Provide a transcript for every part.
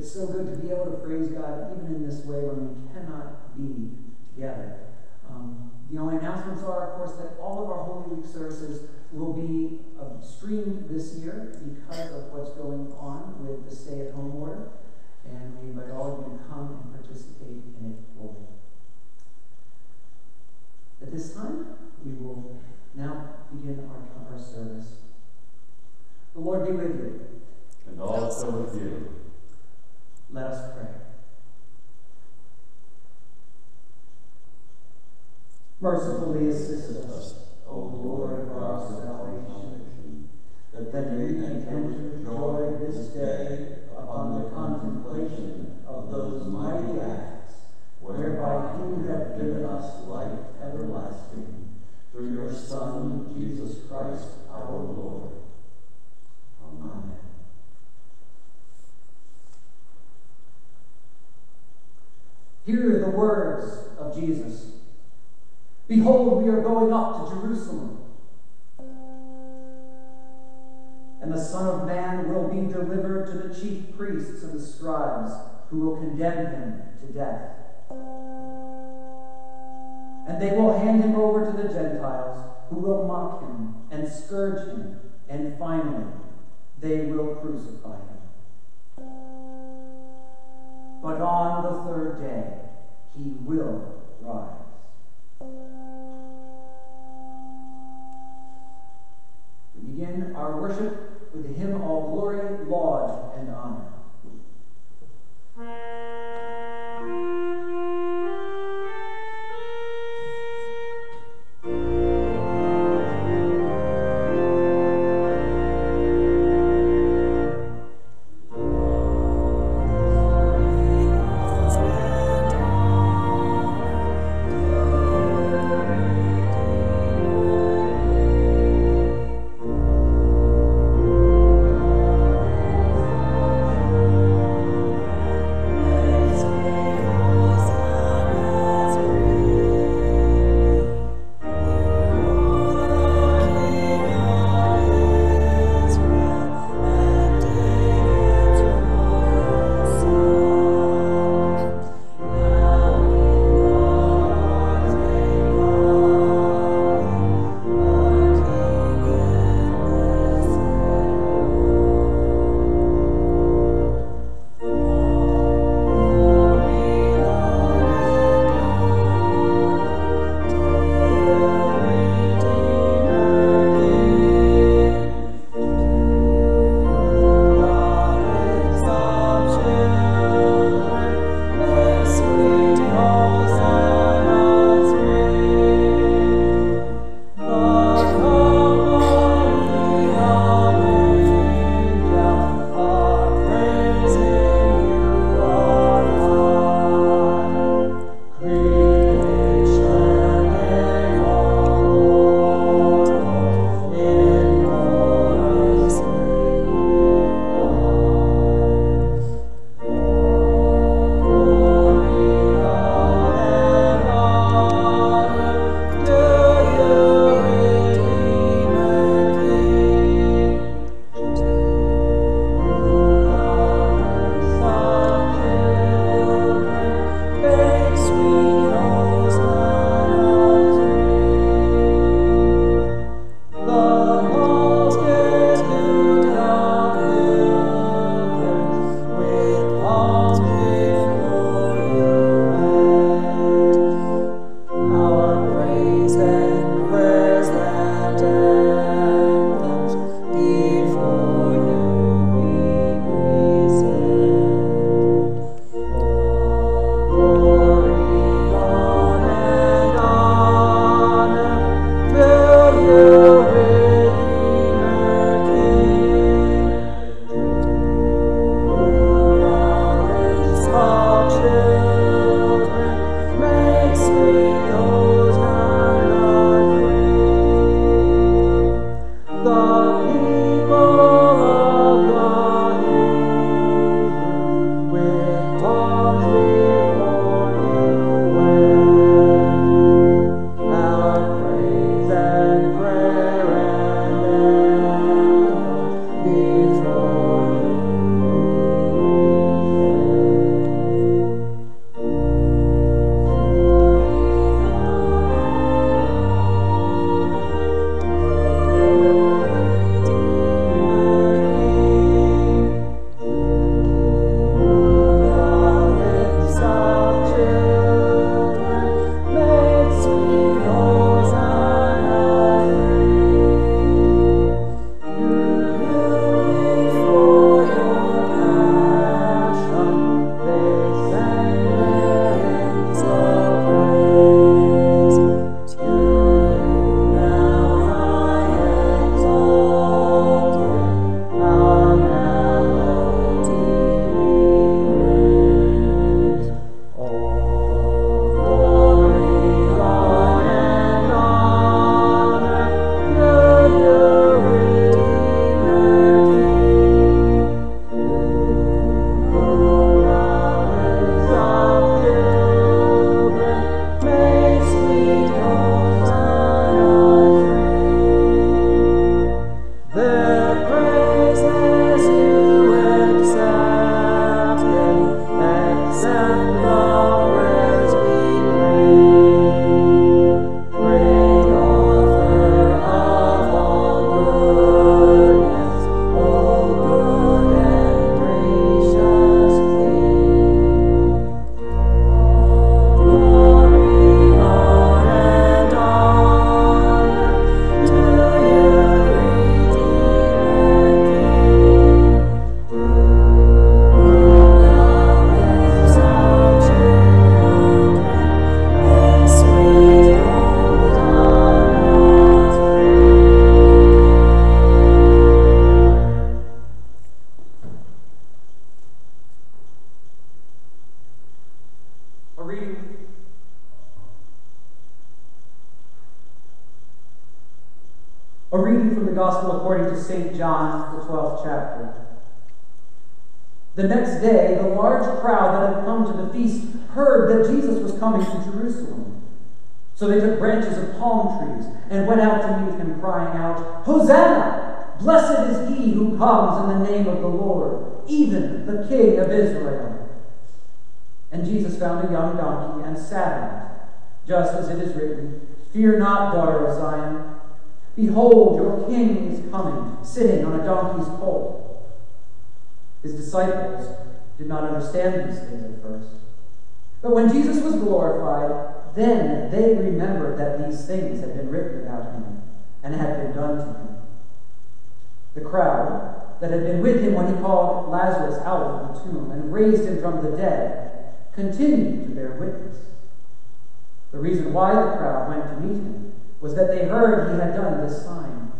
It's so good to be able to praise God even in this way when we cannot be together. Um, the only announcements are, of course, that all of our Holy Week services will be um, streamed this year. Behold, we are going up to Jerusalem. And the Son of Man will be delivered to the chief priests and the scribes, who will condemn him disciples did not understand these things at first. But when Jesus was glorified, then they remembered that these things had been written about him and had been done to him. The crowd that had been with him when he called Lazarus out of the tomb and raised him from the dead continued to bear witness. The reason why the crowd went to meet him was that they heard he had done this sign.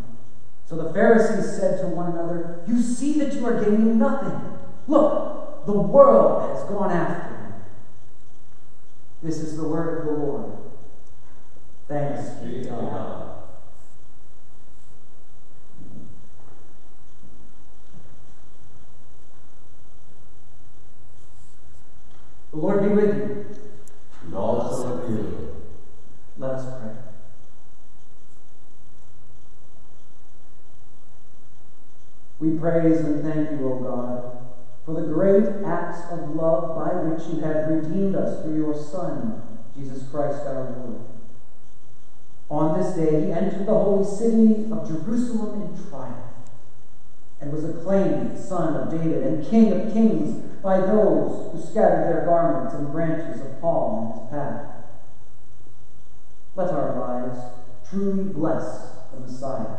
So the Pharisees said to one another, You see that you are gaining nothing. Look, the world has gone after him. This is the word of the Lord. Thanks be to God. The Lord be with you. And also with you. Let us pray. We praise and thank you, O God, for the great acts of love by which you have redeemed us through your Son, Jesus Christ our Lord. On this day, he entered the holy city of Jerusalem in triumph and was acclaimed Son of David and King of kings by those who scattered their garments and branches of palm in his path. Let our lives truly bless the Messiah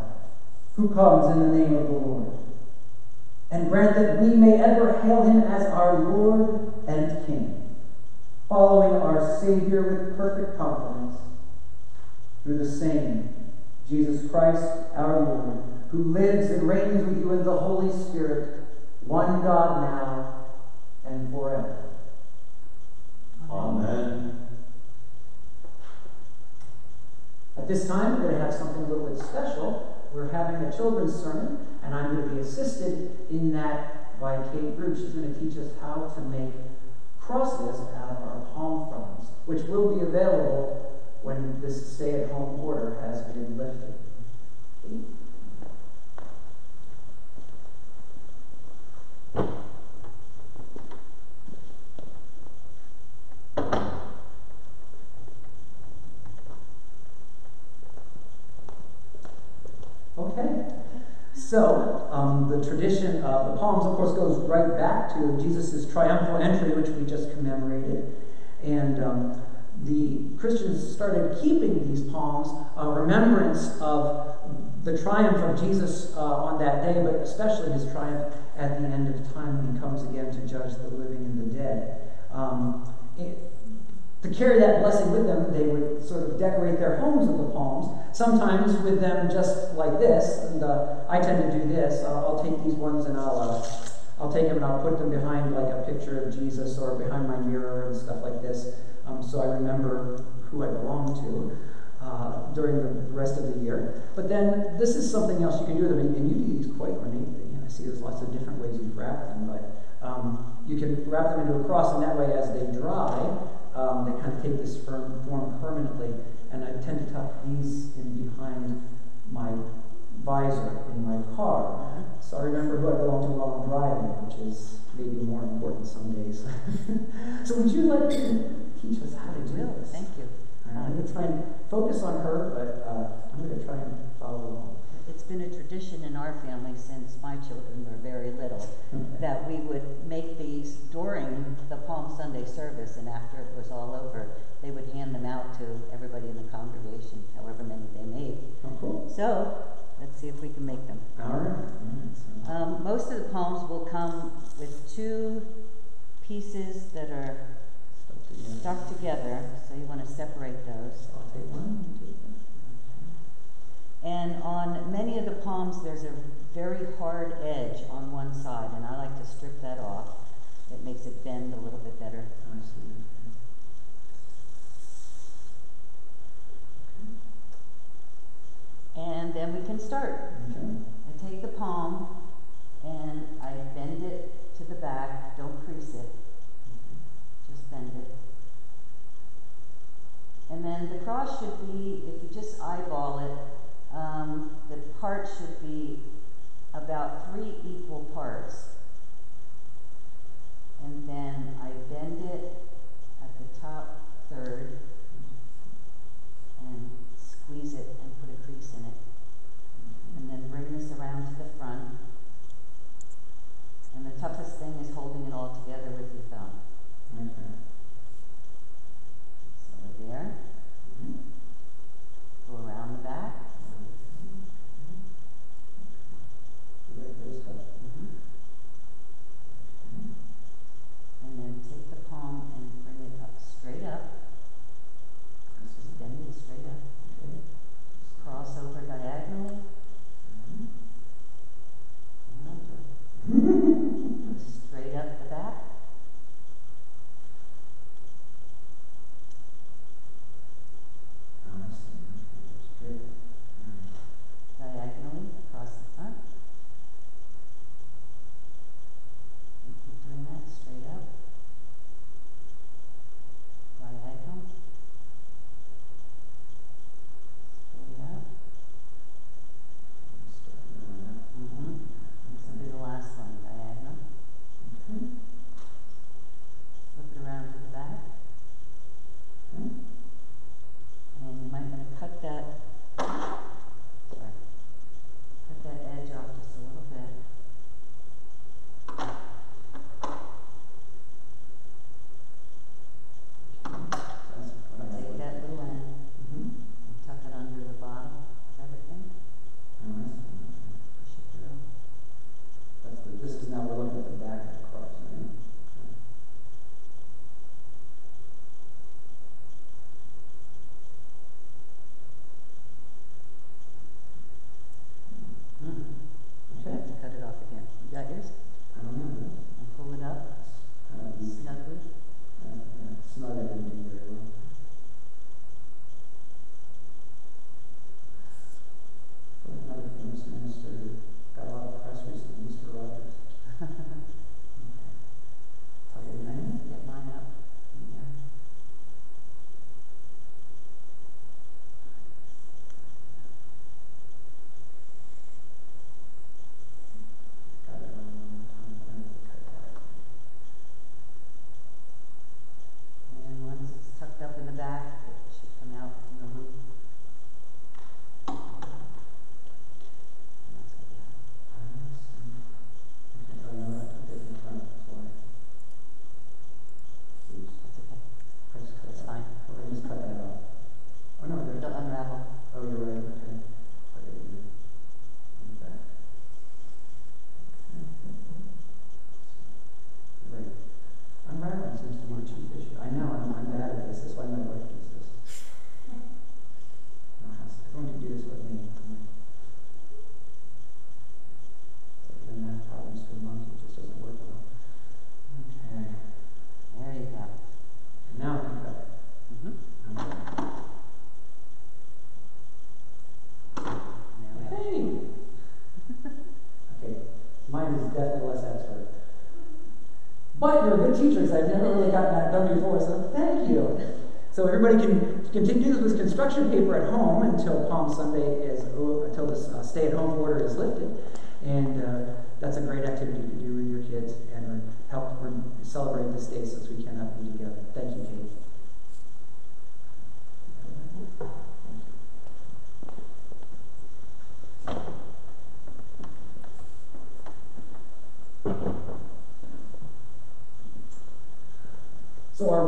who comes in the name of the Lord and grant that we may ever hail him as our Lord and King, following our Savior with perfect confidence through the same Jesus Christ our Lord, who lives and reigns with you in the Holy Spirit, one God now and forever. Amen. At this time, we're going to have something a little bit special. We're having a children's sermon, and I'm going to be assisted in that by Kate Root. She's going to teach us how to make crosses out of our palm fronds, which will be available when this stay at home order has been lifted. Kate? Okay. So, um, the tradition of the palms, of course, goes right back to Jesus' triumphal entry, which we just commemorated. And um, the Christians started keeping these palms, a remembrance of the triumph of Jesus uh, on that day, but especially his triumph at the end of time when he comes again to judge the living and the dead. Um, it, to carry that blessing with them, they would sort of decorate their homes with the palms, sometimes with them just like this. And uh, I tend to do this. Uh, I'll take these ones and I'll, uh, I'll take them and I'll put them behind like a picture of Jesus or behind my mirror and stuff like this. Um, so I remember who I belong to. Uh, during the rest of the year. But then this is something else you can do with them, and, and you do these quite ornately. And I see there's lots of different ways you wrap them, but um, you can wrap them into a cross, and that way, as they dry, um, they kind of take this firm form permanently. And I tend to tuck these in behind my visor in my car. So I remember who I belong to while I'm driving, which is maybe more important some days. so would you like to teach us how to do this? Thank you. I'm going to try and focus on her, but uh, I'm going to try and follow along. Been a tradition in our family since my children were very little that we would make these during the Palm Sunday service, and after it was all over, they would hand them out to everybody in the congregation, however many they made. Oh, cool. So let's see if we can make them. All right. All right. So, Um, most of the palms will come with two pieces that are stuck together, so you want to separate those. So I'll take one. one. And on many of the palms, there's a very hard edge on one side, and I like to strip that off. It makes it bend a little bit better. I see. And then we can start. Okay. I take the palm and I bend it to the back. Don't crease it. Just bend it. And then the cross should be, if you just eyeball it, um, the part should be about three equal parts. And then I bend it at the top third and squeeze it and put a crease in it. And then bring this around to the front. And the toughest thing is holding it all together with your thumb. Mm -hmm. So there. Mm -hmm. Go around the back. Praise God. teachers. I've never really gotten that done before, so thank you. So everybody can continue this with construction paper at home until Palm Sunday is until this uh, stay-at-home order is lifted, and uh, that's a great activity to do with your kids and help celebrate this day since we cannot be together.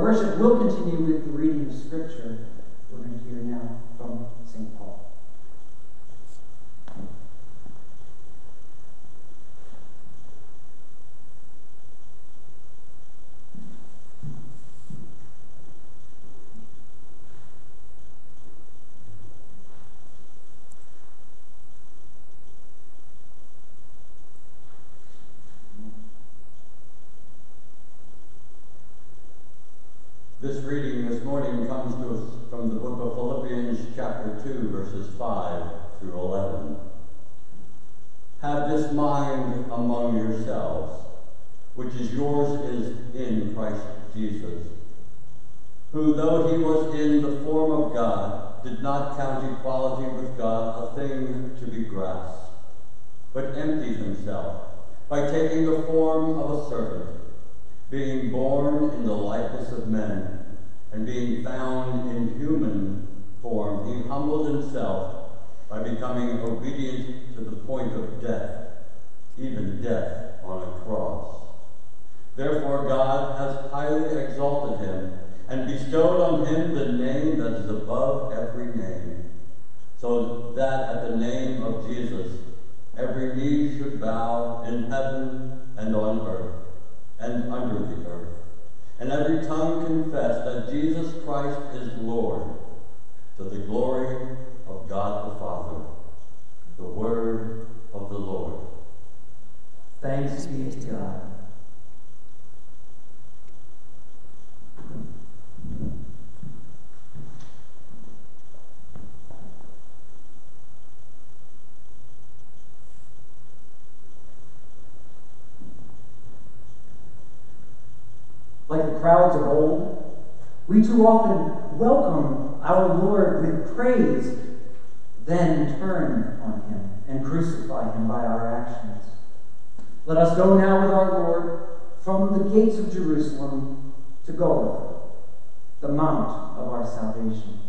worship will continue with the reading of Scripture. from the book of Philippians, chapter 2, verses 5 through 11. Have this mind among yourselves, which is yours is in Christ Jesus, who, though he was in the form of God, did not count equality with God a thing to be grasped, but emptied himself by taking the form of a servant, being born in the likeness of men and being found in human form, he humbled himself by becoming obedient to the point of death, even death on a cross. Therefore, God has highly exalted him and bestowed on him the name that is above every name, so that at the name of Jesus every knee should bow in heaven and on earth and under the earth, and every tongue confess that Jesus Christ is Lord, to the glory of God the Father. The word of the Lord. Thanks be to God. Like the crowds of old, we too often welcome our Lord with praise, then turn on him and crucify him by our actions. Let us go now with our Lord from the gates of Jerusalem to Golgotha, the mount of our salvation.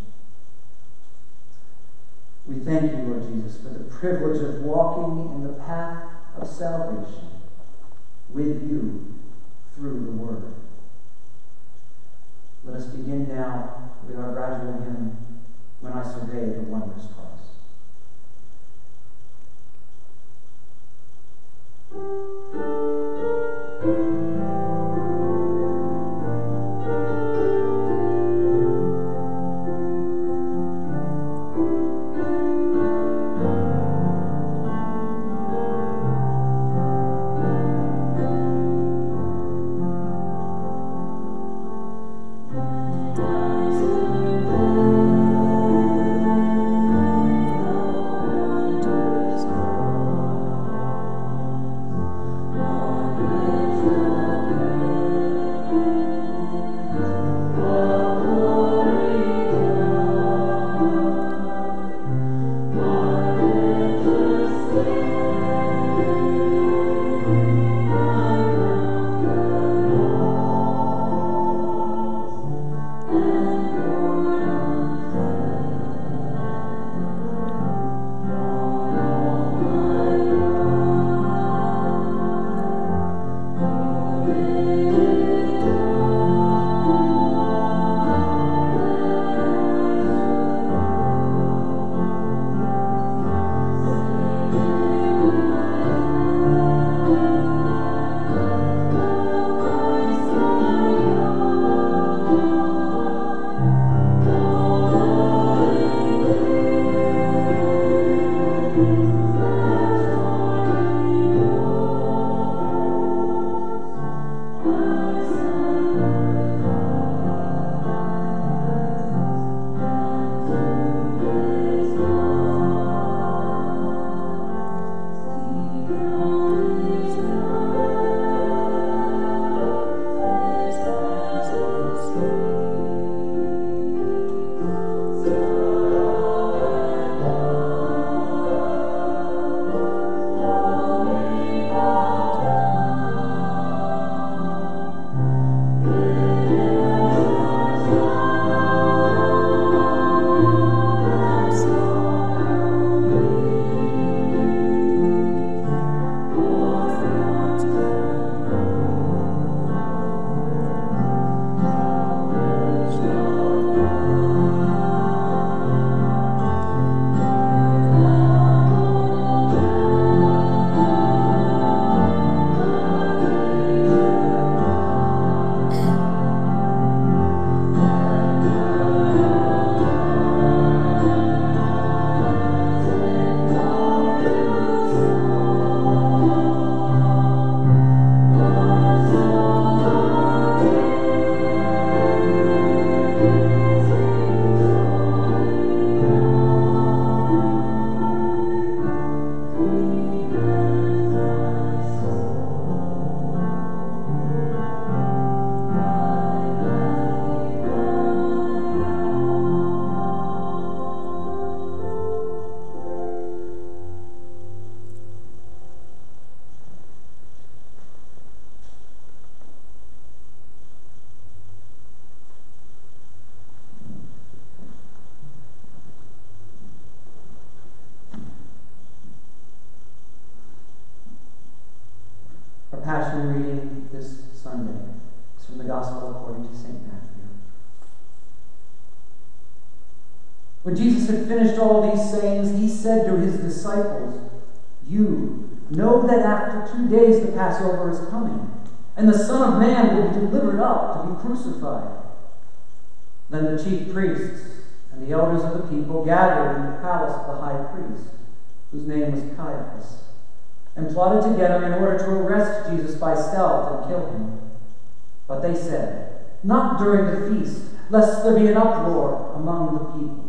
We thank you, Lord Jesus, for the privilege of walking in the path of salvation with you through the Word. Let us begin now with our gradual hymn, When I Survey the Wondrous Cross. said to his disciples, You know that after two days the Passover is coming, and the Son of Man will be delivered up to be crucified. Then the chief priests and the elders of the people gathered in the palace of the high priest, whose name was Caiaphas and plotted together in order to arrest Jesus by stealth and kill him. But they said, Not during the feast, lest there be an uproar among the people.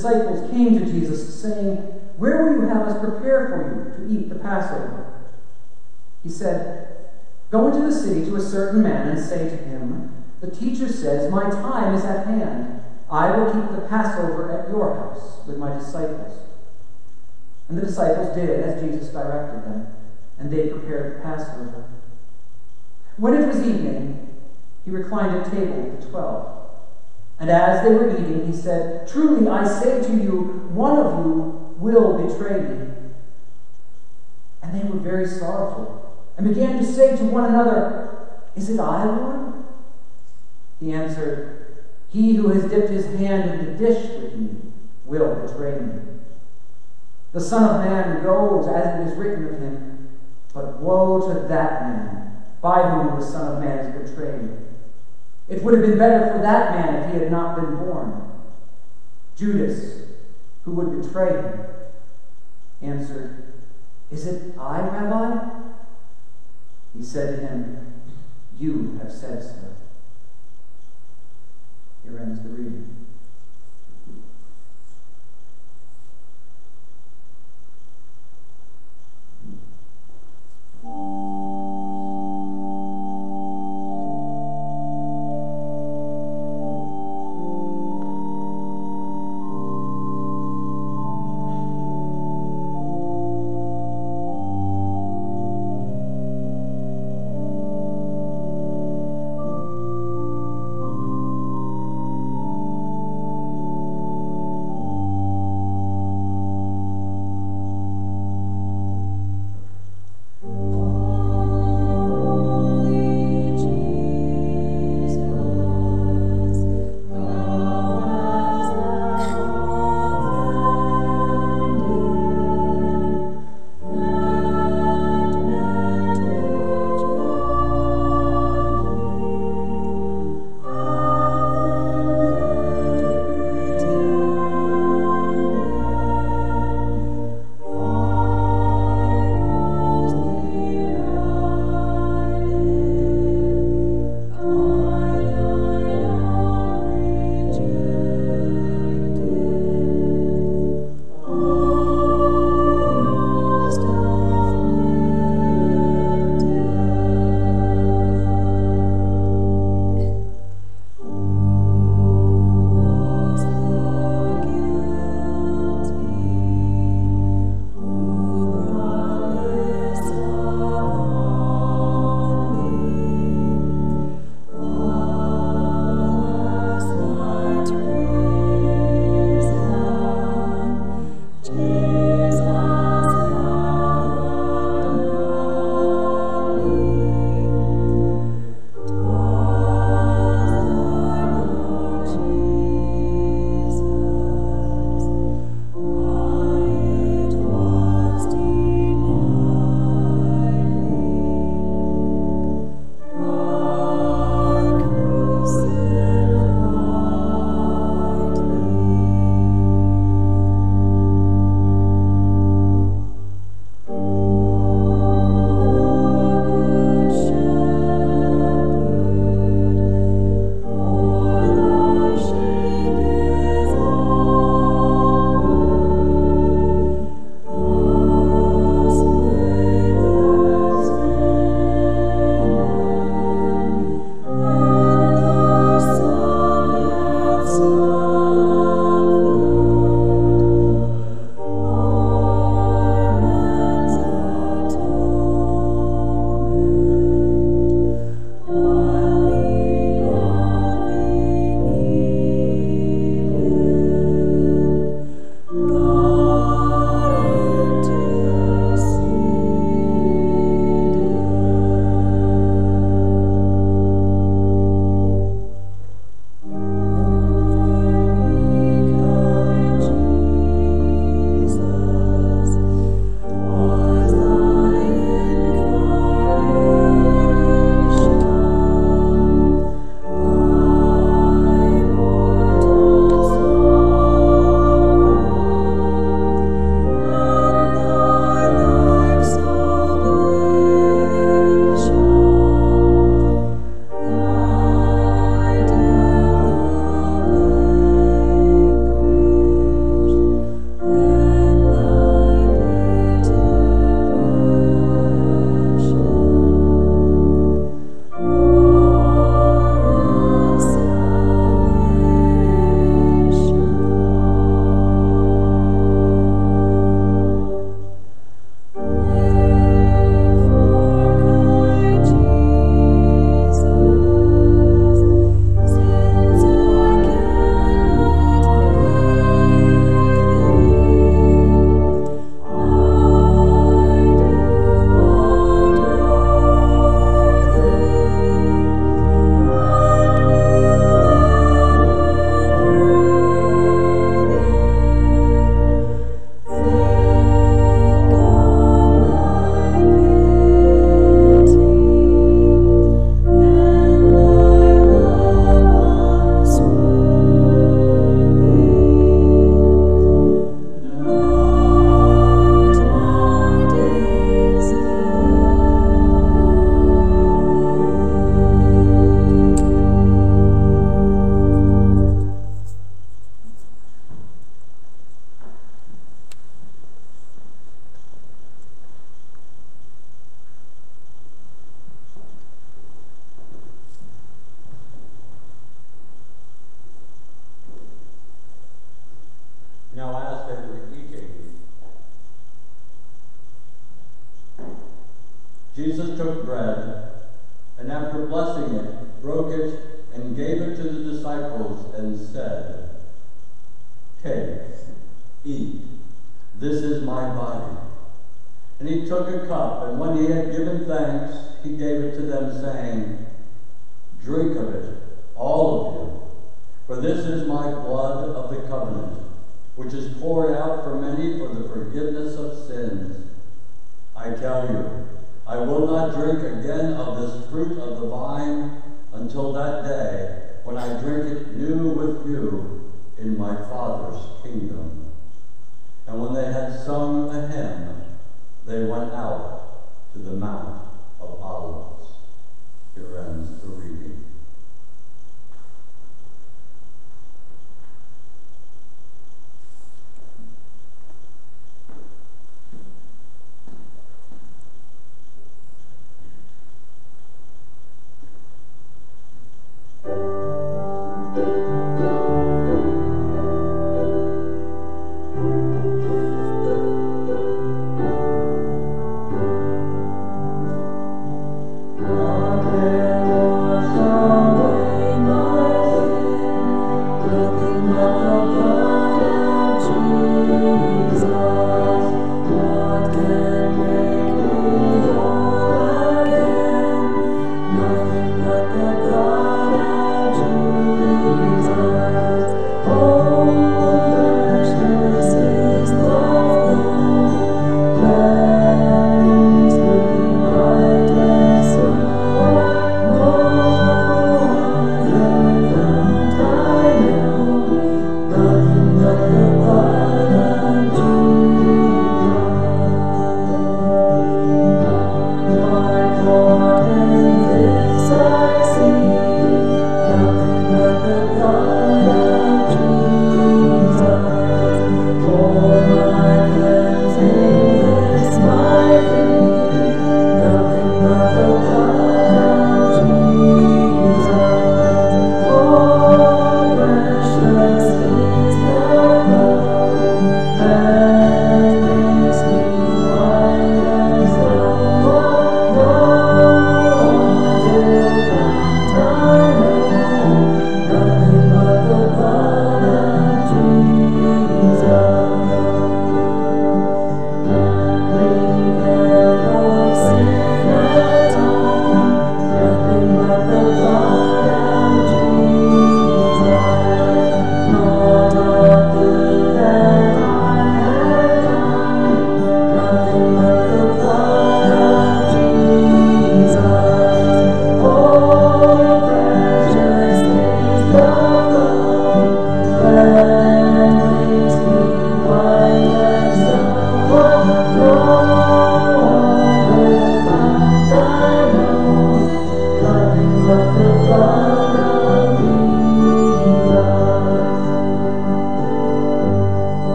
Disciples came to Jesus, saying, Where will you have us prepare for you to eat the Passover? He said, Go into the city to a certain man and say to him, The teacher says, My time is at hand. I will keep the Passover at your house with my disciples. And the disciples did as Jesus directed them, and they prepared the Passover. When it was evening, he reclined at table with the twelve. And as they were eating, he said, Truly I say to you, one of you will betray me. And they were very sorrowful and began to say to one another, Is it I, Lord? He answered, He who has dipped his hand in the dish with me will betray me. The Son of Man goes as it is written of him, but woe to that man by whom the Son of Man is betrayed. It would have been better for that man if he had not been born. Judas, who would betray him, answered, Is it I, Rabbi? He said to him, You have said so. Here ends the reading.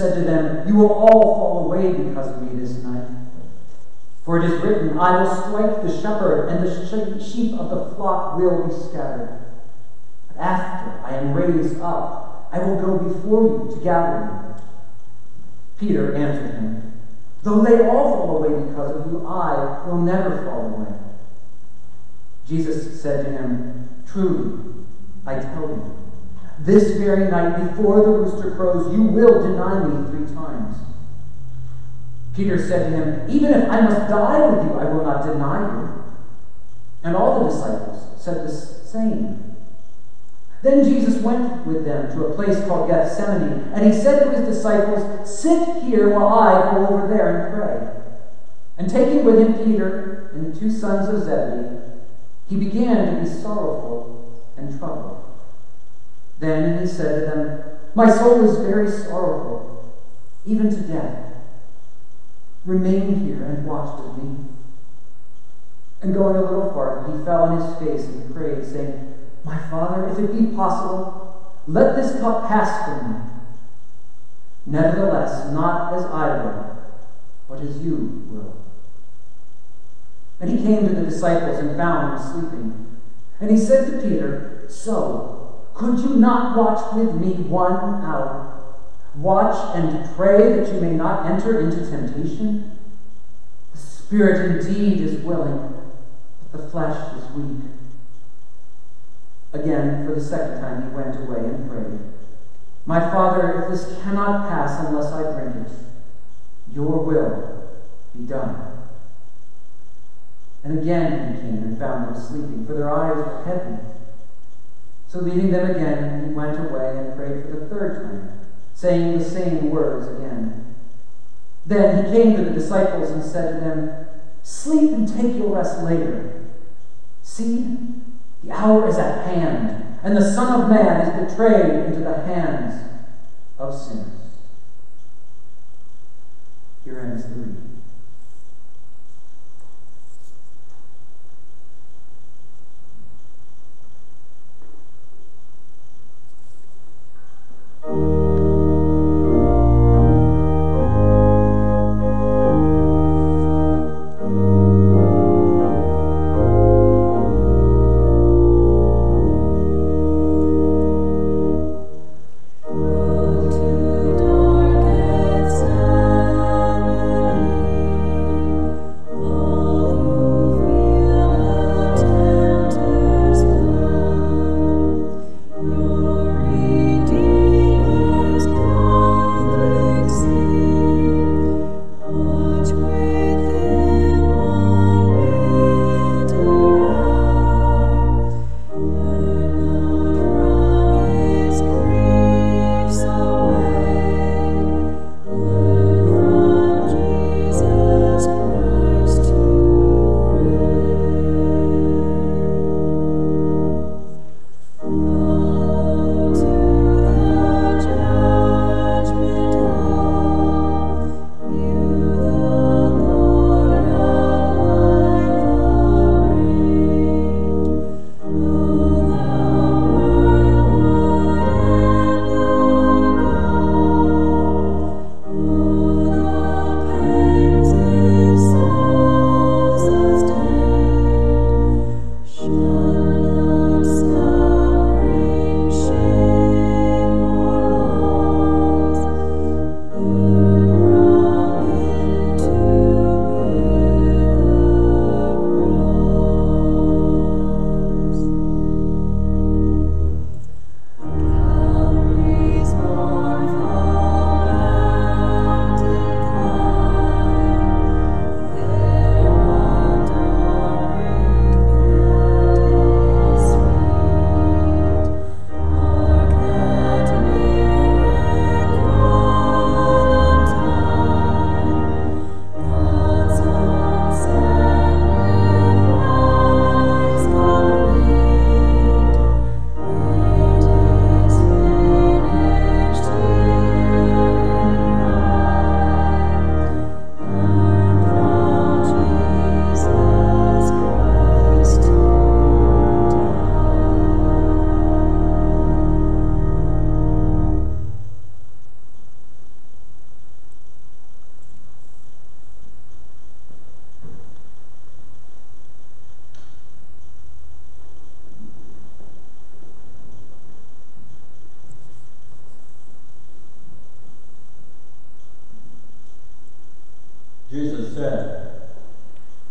Said to them, You will all fall away because of me this night. For it is written, I will strike the shepherd, and the sheep of the flock will be scattered. But after I am raised up, I will go before you to Galilee. Peter answered him, Though they all fall away because of you, I will never fall away. Jesus said to him, Truly, this very night before the rooster crows, you will deny me three times. Peter said to him, Even if I must die with you, I will not deny you. And all the disciples said the same. Then Jesus went with them to a place called Gethsemane, and he said to his disciples, Sit here while I go over there and pray. And taking with him Peter and the two sons of Zebedee, he began to be sorrowful. Then he said to them, My soul is very sorrowful, even to death. Remain here and watch with me. And going a little farther, he fell on his face and prayed, saying, My Father, if it be possible, let this cup pass from me. Nevertheless, not as I will, but as you will. And he came to the disciples and found them sleeping. And he said to Peter, So, could you not watch with me one hour? Watch and pray that you may not enter into temptation. The spirit indeed is willing, but the flesh is weak. Again, for the second time, he went away and prayed, My Father, if this cannot pass unless I drink it, your will be done. And again he came and found them sleeping, for their eyes were heavy. So leaving them again, he went away and prayed for the third time saying the same words again. Then he came to the disciples and said to them, Sleep and take your rest later. See, the hour is at hand, and the Son of Man is betrayed into the hands of sinners. Here ends the reading.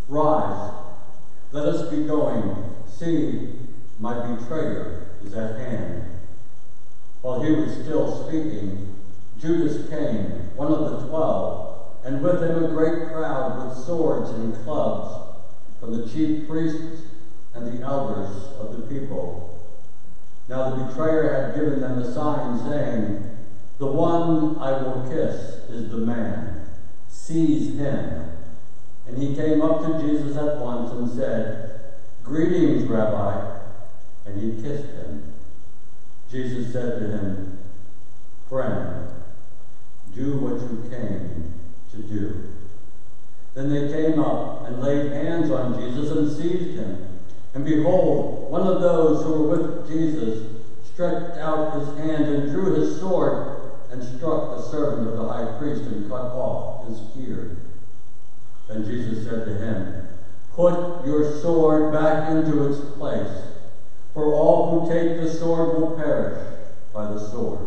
Rise, let us be going. See, my betrayer is at hand. While he was still speaking, Judas came, one of the twelve, and with him a great crowd with swords and clubs from the chief priests and the elders of the people. Now the betrayer had given them a sign, saying, The one I will kiss is the man. Seize him. And he came up to Jesus at once and said, Greetings, Rabbi. And he kissed him. Jesus said to him, Friend, do what you came to do. Then they came up and laid hands on Jesus and seized him. And behold, one of those who were with Jesus stretched out his hand and drew his sword and struck the servant of the high priest and cut off his ear. Then Jesus said to him, Put your sword back into its place, for all who take the sword will perish by the sword.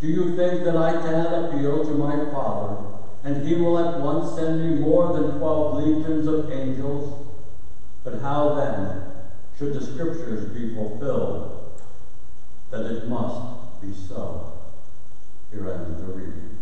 Do you think that I cannot appeal to my Father, and he will at once send me more than twelve legions of angels? But how then should the scriptures be fulfilled that it must be so? Here ends the reading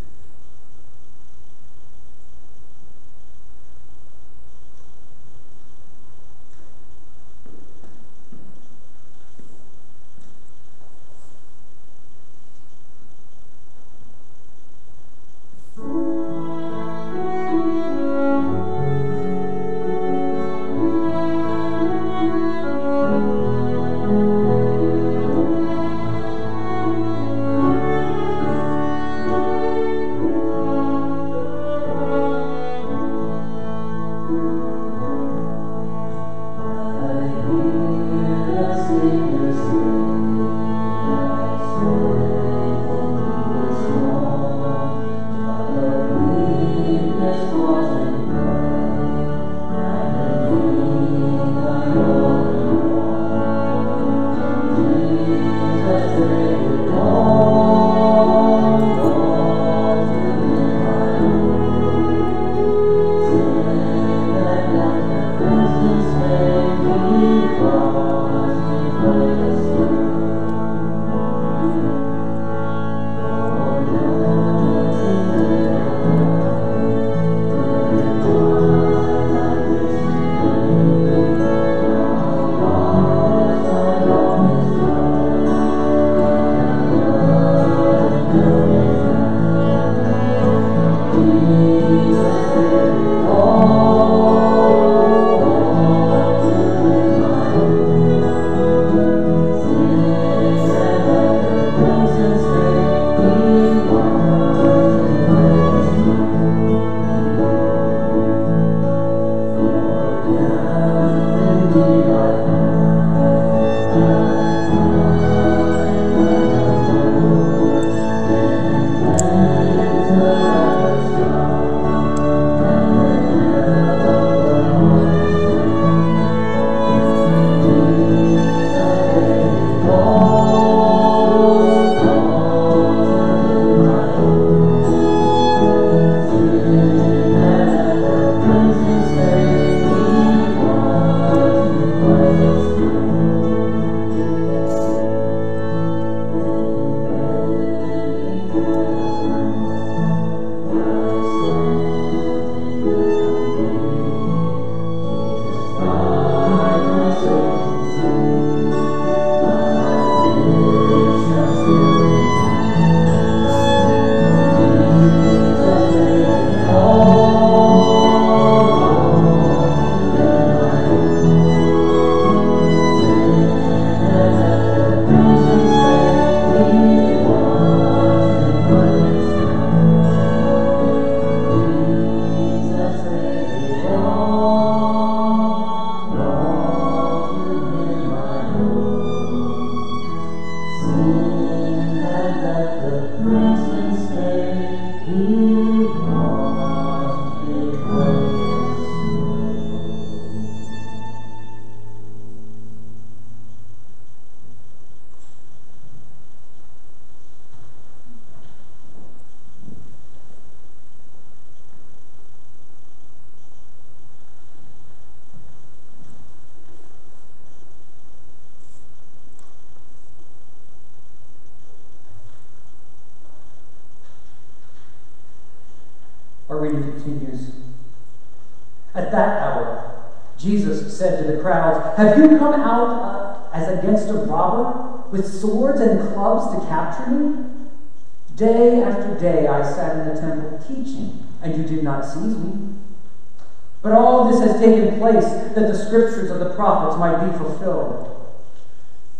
might be fulfilled.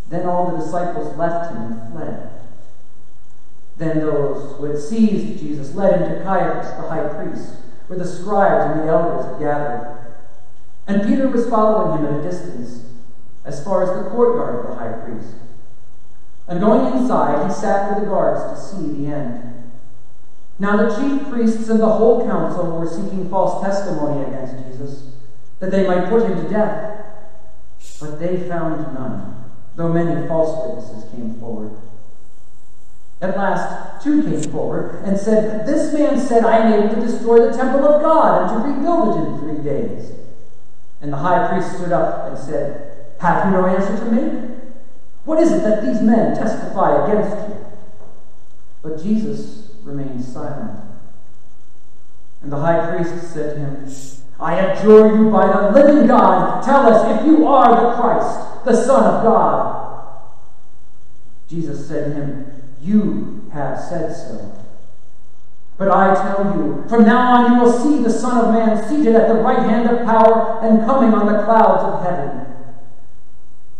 Then all the disciples left him and fled. Then those who had seized Jesus led him to Caiaphas, the high priest, where the scribes and the elders had gathered. And Peter was following him at a distance, as far as the courtyard of the high priest. And going inside, he sat with the guards to see the end. Now the chief priests and the whole council were seeking false testimony against Jesus, that they might put him to death. But they found none, though many false witnesses came forward. At last, two came forward and said, This man said, I am able to destroy the temple of God and to rebuild it in three days. And the high priest stood up and said, Have you no answer to make? What is it that these men testify against you? But Jesus remained silent. And the high priest said to him, I adjure you by the living God, tell us if you are the Christ, the Son of God. Jesus said to him, You have said so. But I tell you, from now on you will see the Son of Man seated at the right hand of power and coming on the clouds of heaven.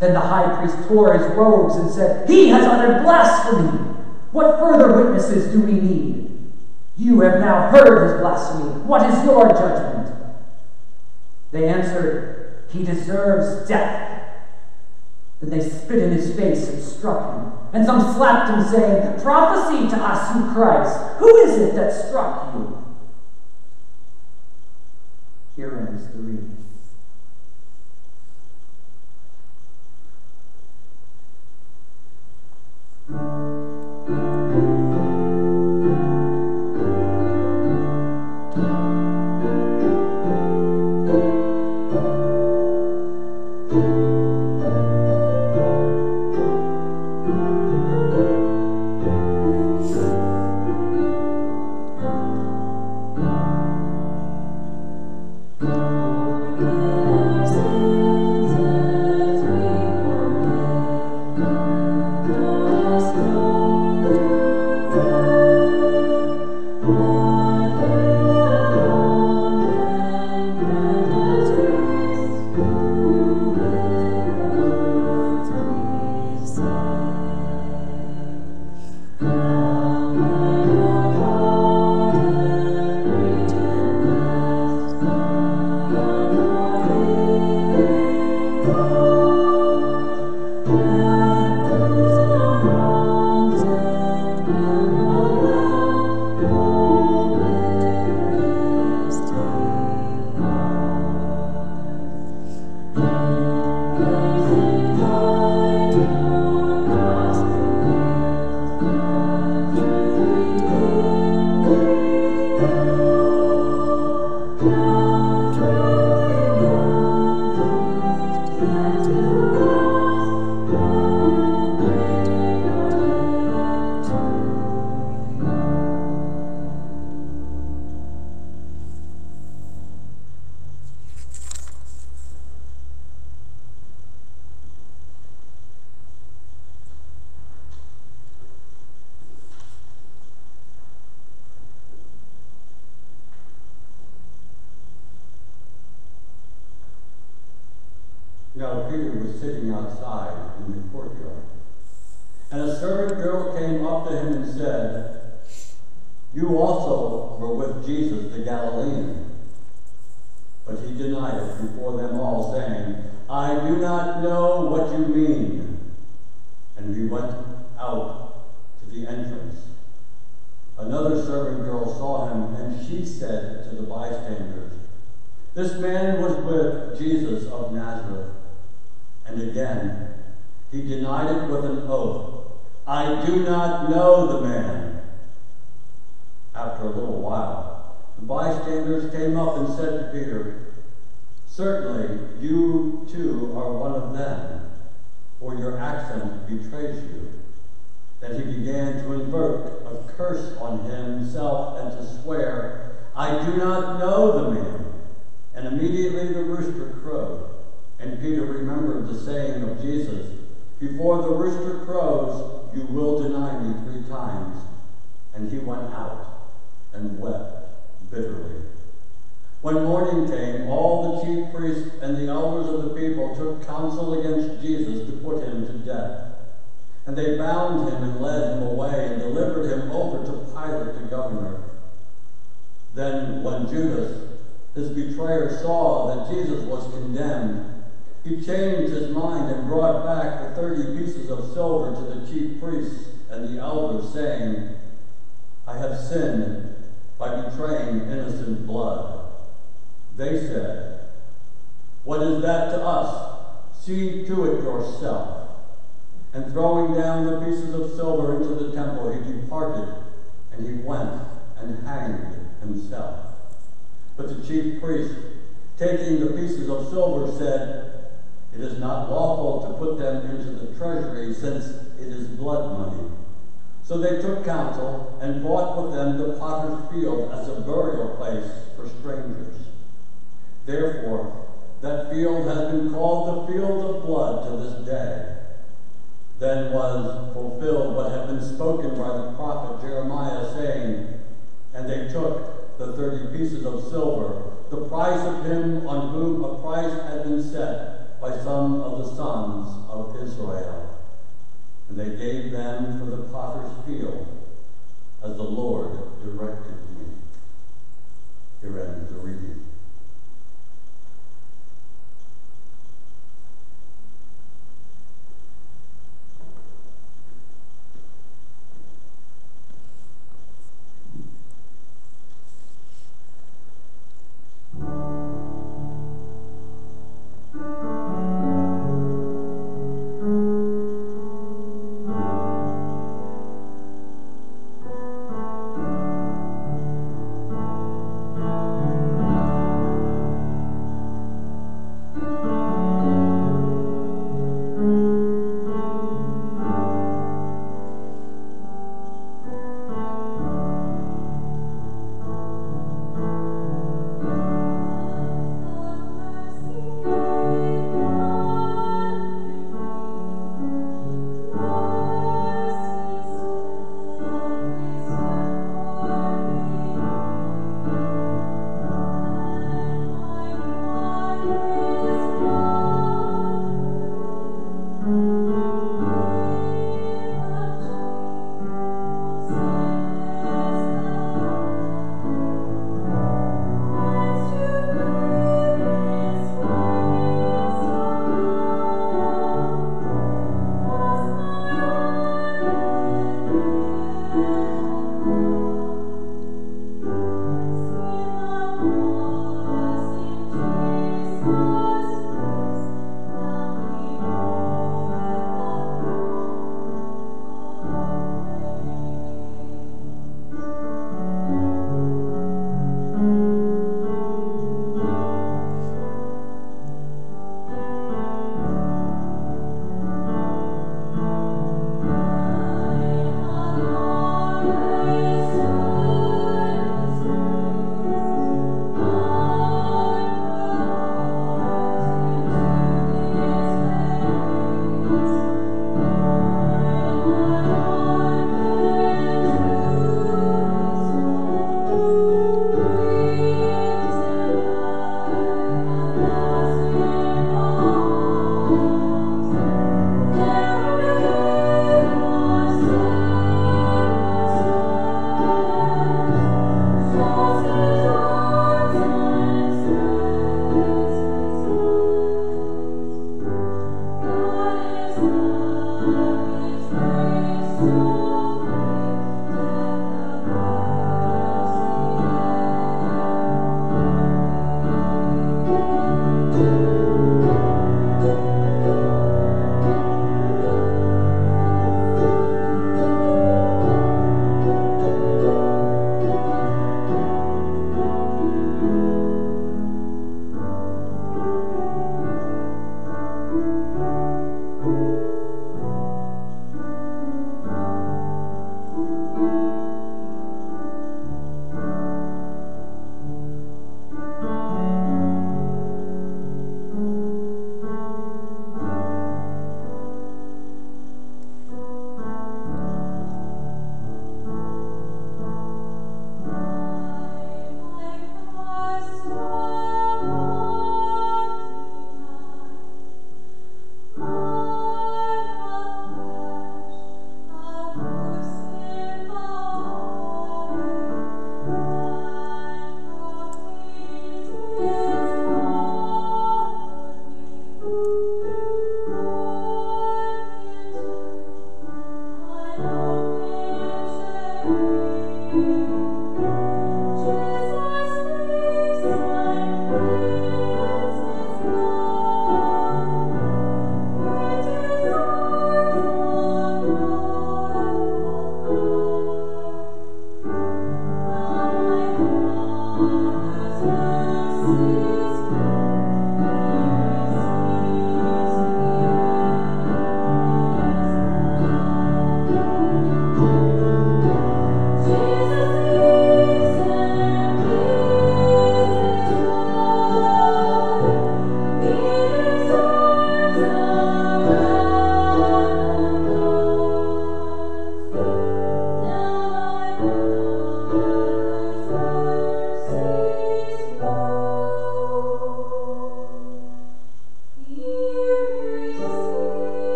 Then the high priest tore his robes and said, He has uttered blasphemy! What further witnesses do we need? You have now heard his blasphemy. What is your judgment? They answered, He deserves death. Then they spit in his face and struck him. And some slapped him, saying, Prophesy to us, you Christ. Who is it that struck you? Here ends the reading. Remembered the saying of Jesus Before the rooster crows, you will deny me three times. And he went out and wept bitterly. When morning came, all the chief priests and the elders of the people took counsel against Jesus to put him to death. And they bound him and led him away and delivered him over to Pilate the governor. Then, when Judas, his betrayer, saw that Jesus was condemned, he changed his mind and brought back the thirty pieces of silver to the chief priests and the elders, saying, I have sinned by betraying innocent blood. They said, What is that to us? See to it yourself. And throwing down the pieces of silver into the temple, he departed, and he went and hanged himself. But the chief priest, taking the pieces of silver, said, It is not lawful to put them into the treasury, since it is blood money. So they took counsel and bought with them the potter's field as a burial place for strangers. Therefore, that field has been called the field of blood to this day. Then was fulfilled what had been spoken by the prophet Jeremiah, saying, And they took the thirty pieces of silver, the price of him on whom a price had been set by some of the sons of Israel. And they gave them for the potter's field, as the Lord directed me. Here ends the reading.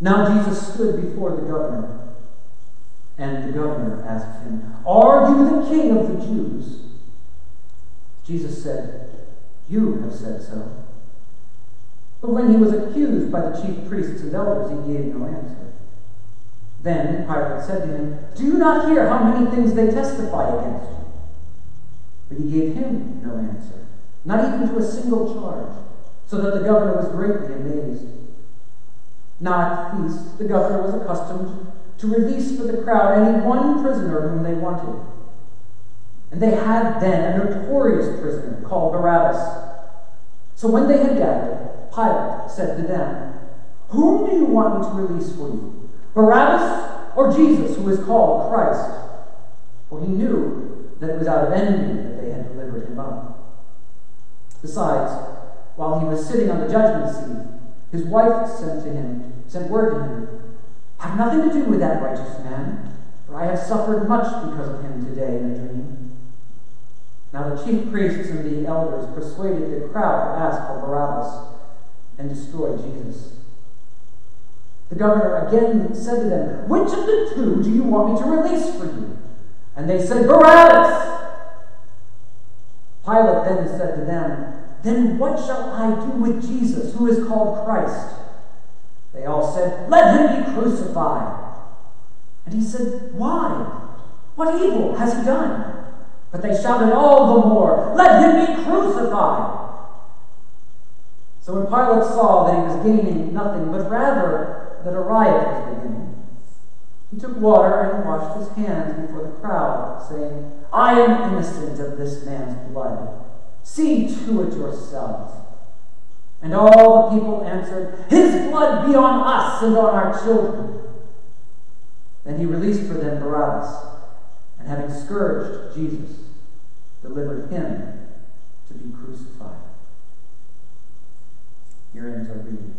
Now Jesus stood before the governor, and the governor asked him, Are you the king of the Jews? Jesus said, You have said so. But when he was accused by the chief priests and elders, he gave no answer. Then Pilate said to him, Do you not hear how many things they testify against you? But he gave him no answer, not even to a single charge, so that the governor was greatly amazed. The feast, the governor was accustomed to release for the crowd any one prisoner whom they wanted. And they had then a notorious prisoner called Barabbas. So when they had gathered, Pilate said to them, Whom do you want me to release for you? Barabbas or Jesus, who is called Christ? For he knew that it was out of envy that they had delivered him up. Besides, while he was sitting on the judgment seat, his wife sent to him, sent word to him, Have nothing to do with that righteous man, for I have suffered much because of him today in a dream. Now the chief priests and the elders persuaded the crowd to ask for Barabbas and destroy Jesus. The governor again said to them, Which of the two do you want me to release for you? And they said, Barabbas! Pilate then said to them, Then what shall I do with Jesus, who is called Christ? They all said, Let him be crucified. And he said, Why? What evil has he done? But they shouted all the more, Let him be crucified. So when Pilate saw that he was gaining nothing, but rather that a riot was beginning, he took water and washed his hands before the crowd, saying, I am innocent of this man's blood. See to it yourselves. And all the people answered, His blood be on us and on our children. Then he released for them Barabbas, and having scourged Jesus, delivered him to be crucified. Here ends our reading.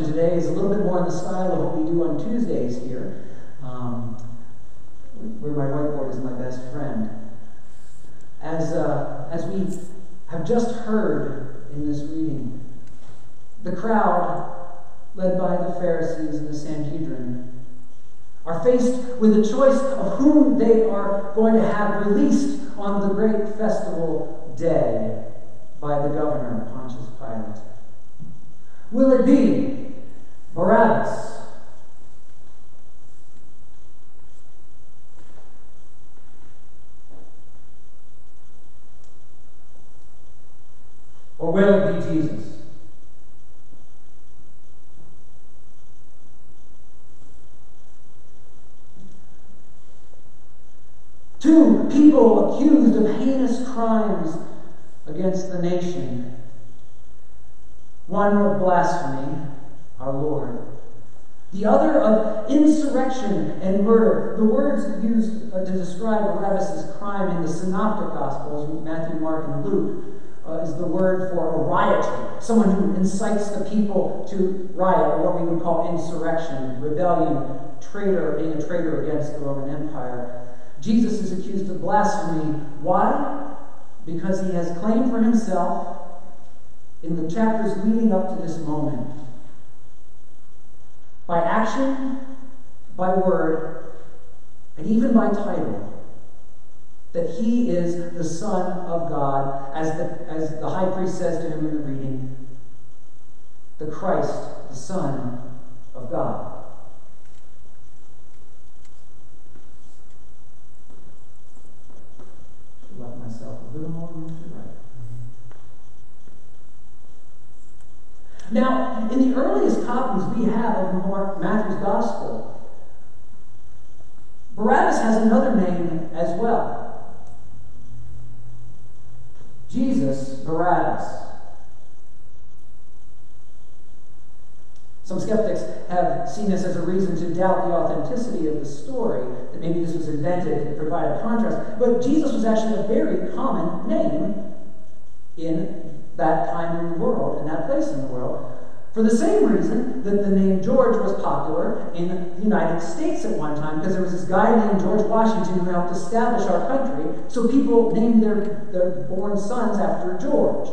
Reflection today is a little bit more in the style of what we do on Tuesdays here, um, where my whiteboard is my best friend. As, uh, as we have just heard in this reading, the crowd, led by the Pharisees and the Sanhedrin, are faced with a choice of whom they are going to have released on the great festival day by the governor, Pontius Pilate. Will it be Barabbas? Or will it be Jesus? Two people accused of heinous crimes against the nation. One of blasphemy, our Lord. The other of insurrection and murder. The words used uh, to describe Barabbas' crime in the Synoptic Gospels, Matthew, Mark, and Luke, uh, is the word for a rioter, someone who incites the people to riot, or what we would call insurrection, rebellion, traitor, being a traitor against the Roman Empire. Jesus is accused of blasphemy. Why? Because he has claimed for himself in the chapters leading up to this moment, by action, by word, and even by title, that he is the Son of God, as the, as the high priest says to him in the reading, the Christ, the Son of God. left myself a little more room to write. Now, in the earliest copies we have of Mark, Matthew's Gospel, Barabbas has another name as well. Jesus Barabbas. Some skeptics have seen this as a reason to doubt the authenticity of the story, that maybe this was invented to provide a contrast. But Jesus was actually a very common name in that time in the world, in that place in the world. For the same reason that the name George was popular in the United States at one time, because there was this guy named George Washington who helped establish our country, so people named their, their born sons after George.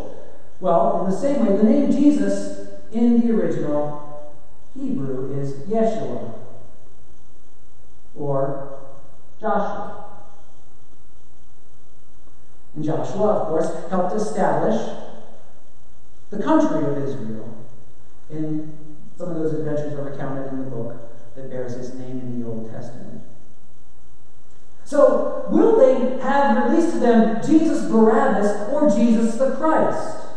Well, in the same way, the name Jesus in the original Hebrew is Yeshua or Joshua. And Joshua, of course, helped establish the country of Israel. In some of those adventures are recounted in the book that bears his name in the Old Testament. So, will they have released to them Jesus Barabbas or Jesus the Christ?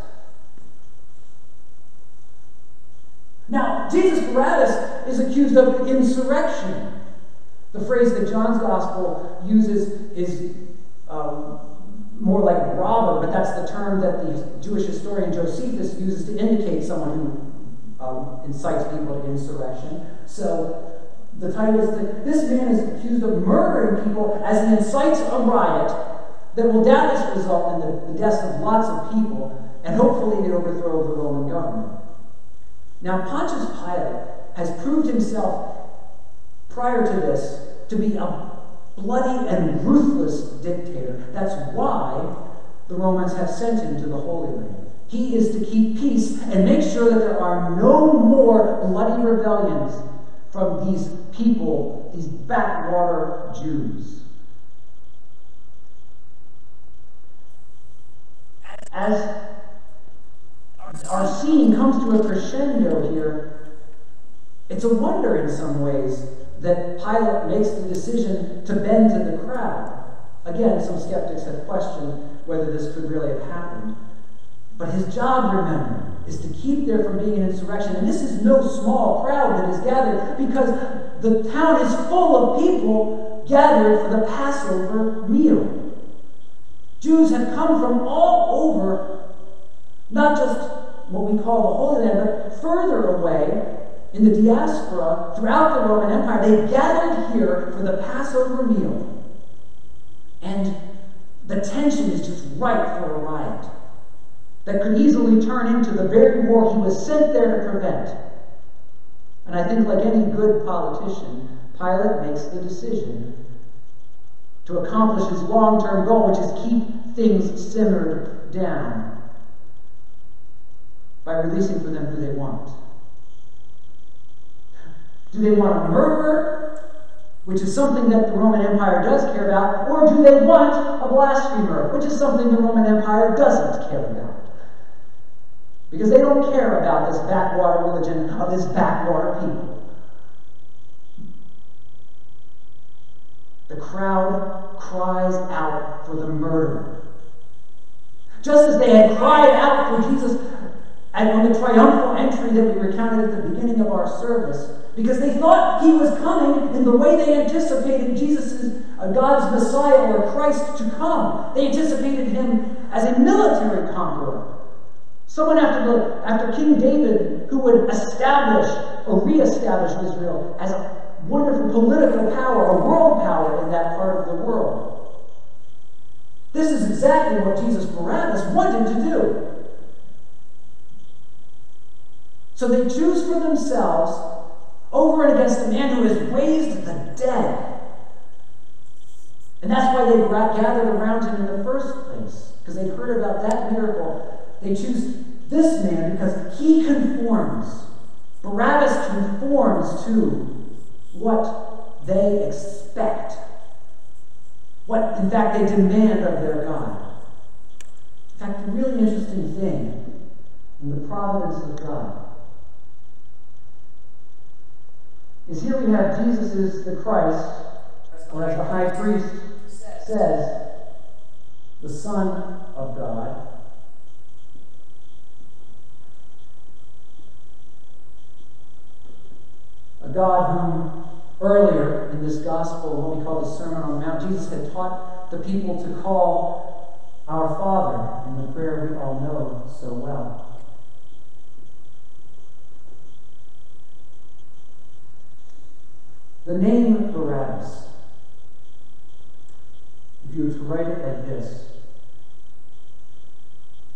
Now, Jesus Barabbas is accused of insurrection. The phrase that John's gospel uses is um, more like robber, but that's the term that the Jewish historian Josephus uses to indicate someone who um, incites people to insurrection. So the title is that this man is accused of murdering people as he incites a riot that will doubtless result in the, the deaths of lots of people and hopefully the overthrow of the Roman government. Now, Pontius Pilate has proved himself prior to this to be a bloody and ruthless dictator. That's why the Romans have sent him to the Holy Land. He is to keep peace and make sure that there are no more bloody rebellions from these people, these backwater Jews. As our scene comes to a crescendo here, it's a wonder in some ways that Pilate makes the decision to bend to the crowd. Again, some skeptics have questioned whether this could really have happened. But his job, remember, is to keep there from being an insurrection. And this is no small crowd that is gathered because the town is full of people gathered for the Passover meal. Jews have come from all over, not just what we call the Holy Land, but further away in the diaspora throughout the Roman Empire, they gathered here for the Passover meal. And the tension is just ripe for a riot that could easily turn into the very war he was sent there to prevent. And I think, like any good politician, Pilate makes the decision to accomplish his long term goal, which is keep things simmered down by releasing for them who they want. Do they want a murderer, which is something that the Roman Empire does care about, or do they want a blasphemer, which is something the Roman Empire doesn't care about? Because they don't care about this backwater religion of this backwater people. The crowd cries out for the murderer. Just as they had cried out for Jesus and on the triumphal entry that we recounted at the beginning of our service, because they thought he was coming in the way they anticipated Jesus' uh, God's Messiah or Christ to come. They anticipated him as a military conqueror. Someone after, the, after King David who would establish or reestablish Israel as a wonderful political power, a world power in that part of the world. This is exactly what Jesus Barabbas wanted to do. So they choose for themselves over and against the man who has raised the dead. And that's why they gathered around him in the first place, because they'd heard about that miracle. They choose this man because he conforms. Barabbas conforms to what they expect, what, in fact, they demand of their God. In fact, the really interesting thing in the providence of God is here we have Jesus is the Christ, or as the high priest says, the Son of God. A God whom earlier in this gospel, what we call the Sermon on the Mount, Jesus had taught the people to call our Father in the prayer we all know so well. The name Barabbas, if you were to write it like this,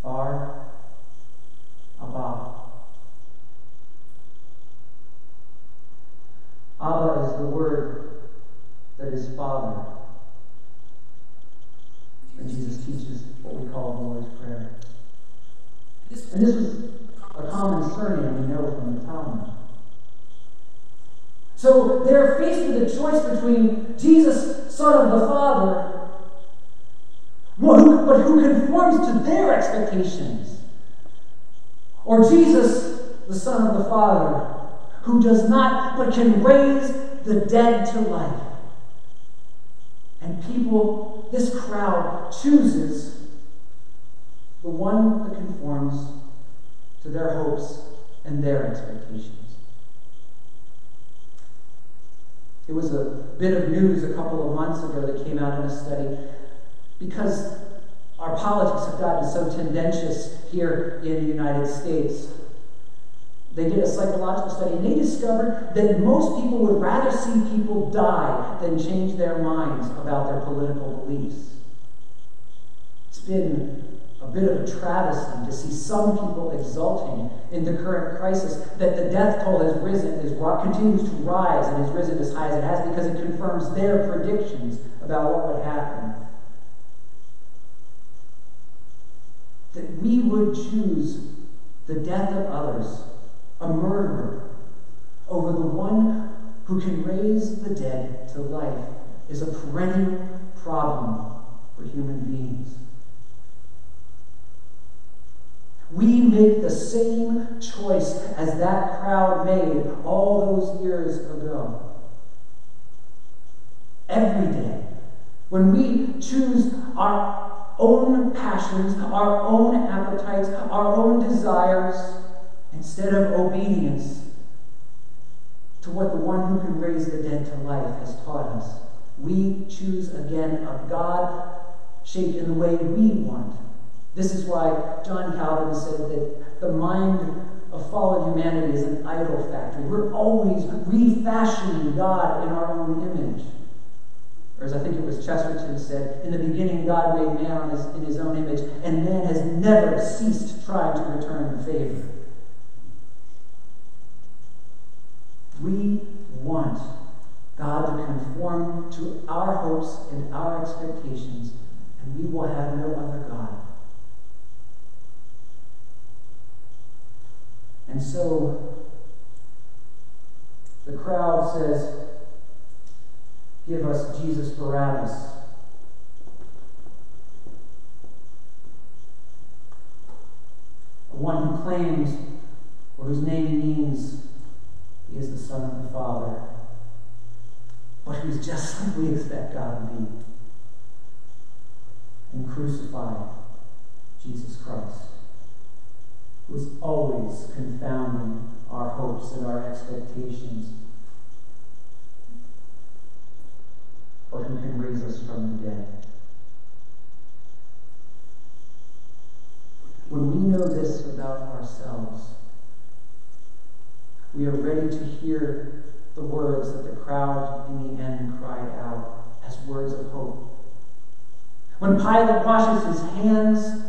Bar Abba. Abba is the word that is Father. And Jesus teaches what we call the Lord's Prayer. And this was a common surname we know from the Talmud. So they're faced with a choice between Jesus, Son of the Father, but who conforms to their expectations, or Jesus, the Son of the Father, who does not but can raise the dead to life. And people, this crowd, chooses the one that conforms to their hopes and their expectations. It was a bit of news a couple of months ago that came out in a study because our politics have gotten so tendentious here in the United States. They did a psychological study and they discovered that most people would rather see people die than change their minds about their political beliefs. It's been a bit of a travesty to see some people exulting in the current crisis that the death toll has risen, is continues to rise, and has risen as high as it has because it confirms their predictions about what would happen. That we would choose the death of others, a murderer, over the one who can raise the dead to life is a perennial problem for human beings. We make the same choice as that crowd made all those years ago. Every day. When we choose our own passions, our own appetites, our own desires, instead of obedience to what the one who can raise the dead to life has taught us, we choose again a God shaped in the way we want this is why John Calvin said that the mind of fallen humanity is an idol factory. We're always refashioning God in our own image. Or as I think it was Chesterton said, in the beginning God made man in his own image, and man has never ceased trying to return the favor. We want God to conform to our hopes and our expectations, and we will have no other God. And so the crowd says, Give us Jesus Barabbas. The one who claims, or whose name means he is the Son of the Father, but who's just like we expect God to be. And crucify Jesus Christ, who is always confounding our hopes and our expectations, but who can raise us from the dead. When we know this about ourselves, we are ready to hear the words that the crowd in the end cried out as words of hope. When Pilate washes his hands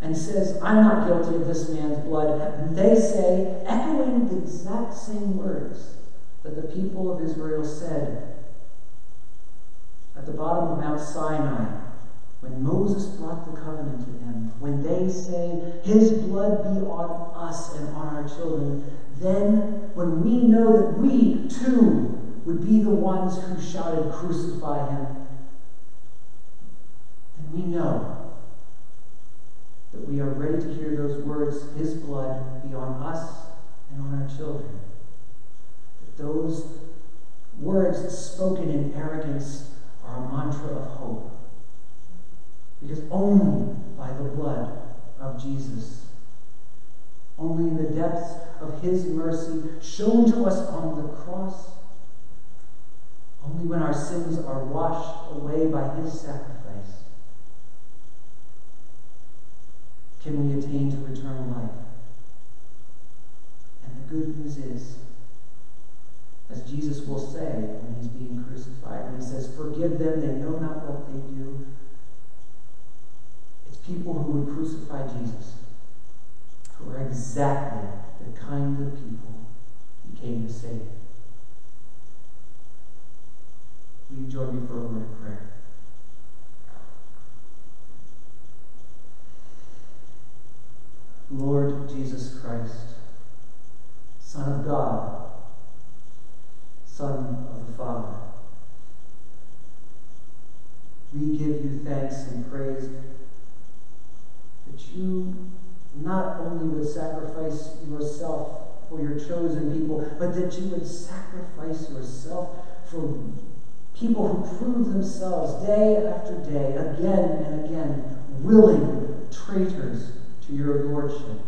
and says, I'm not guilty of this man's blood, they say, echoing the exact same words that the people of Israel said at the bottom of Mount Sinai when Moses brought the covenant to them, when they say, His blood be on us and on our children, then when we know that we too would be the ones who shouted, Crucify him, then we know that we are ready to hear those words, His blood be on us and on our children. That those words spoken in arrogance are a mantra of hope. Because only by the blood of Jesus, only in the depths of his mercy shown to us on the cross, only when our sins are washed away by his sacrifice, can we attain to eternal life. And the good news is, as Jesus will say when he's being crucified, when he says, Forgive them, they know not what they do people who would crucify Jesus, who are exactly the kind of people he came to save. Will you join me for a word of prayer? Lord Jesus Christ, Son of God, Son of the Father, we give you thanks and praise that you not only would sacrifice yourself for your chosen people, but that you would sacrifice yourself for people who prove themselves day after day, again and again, willing traitors to your lordship,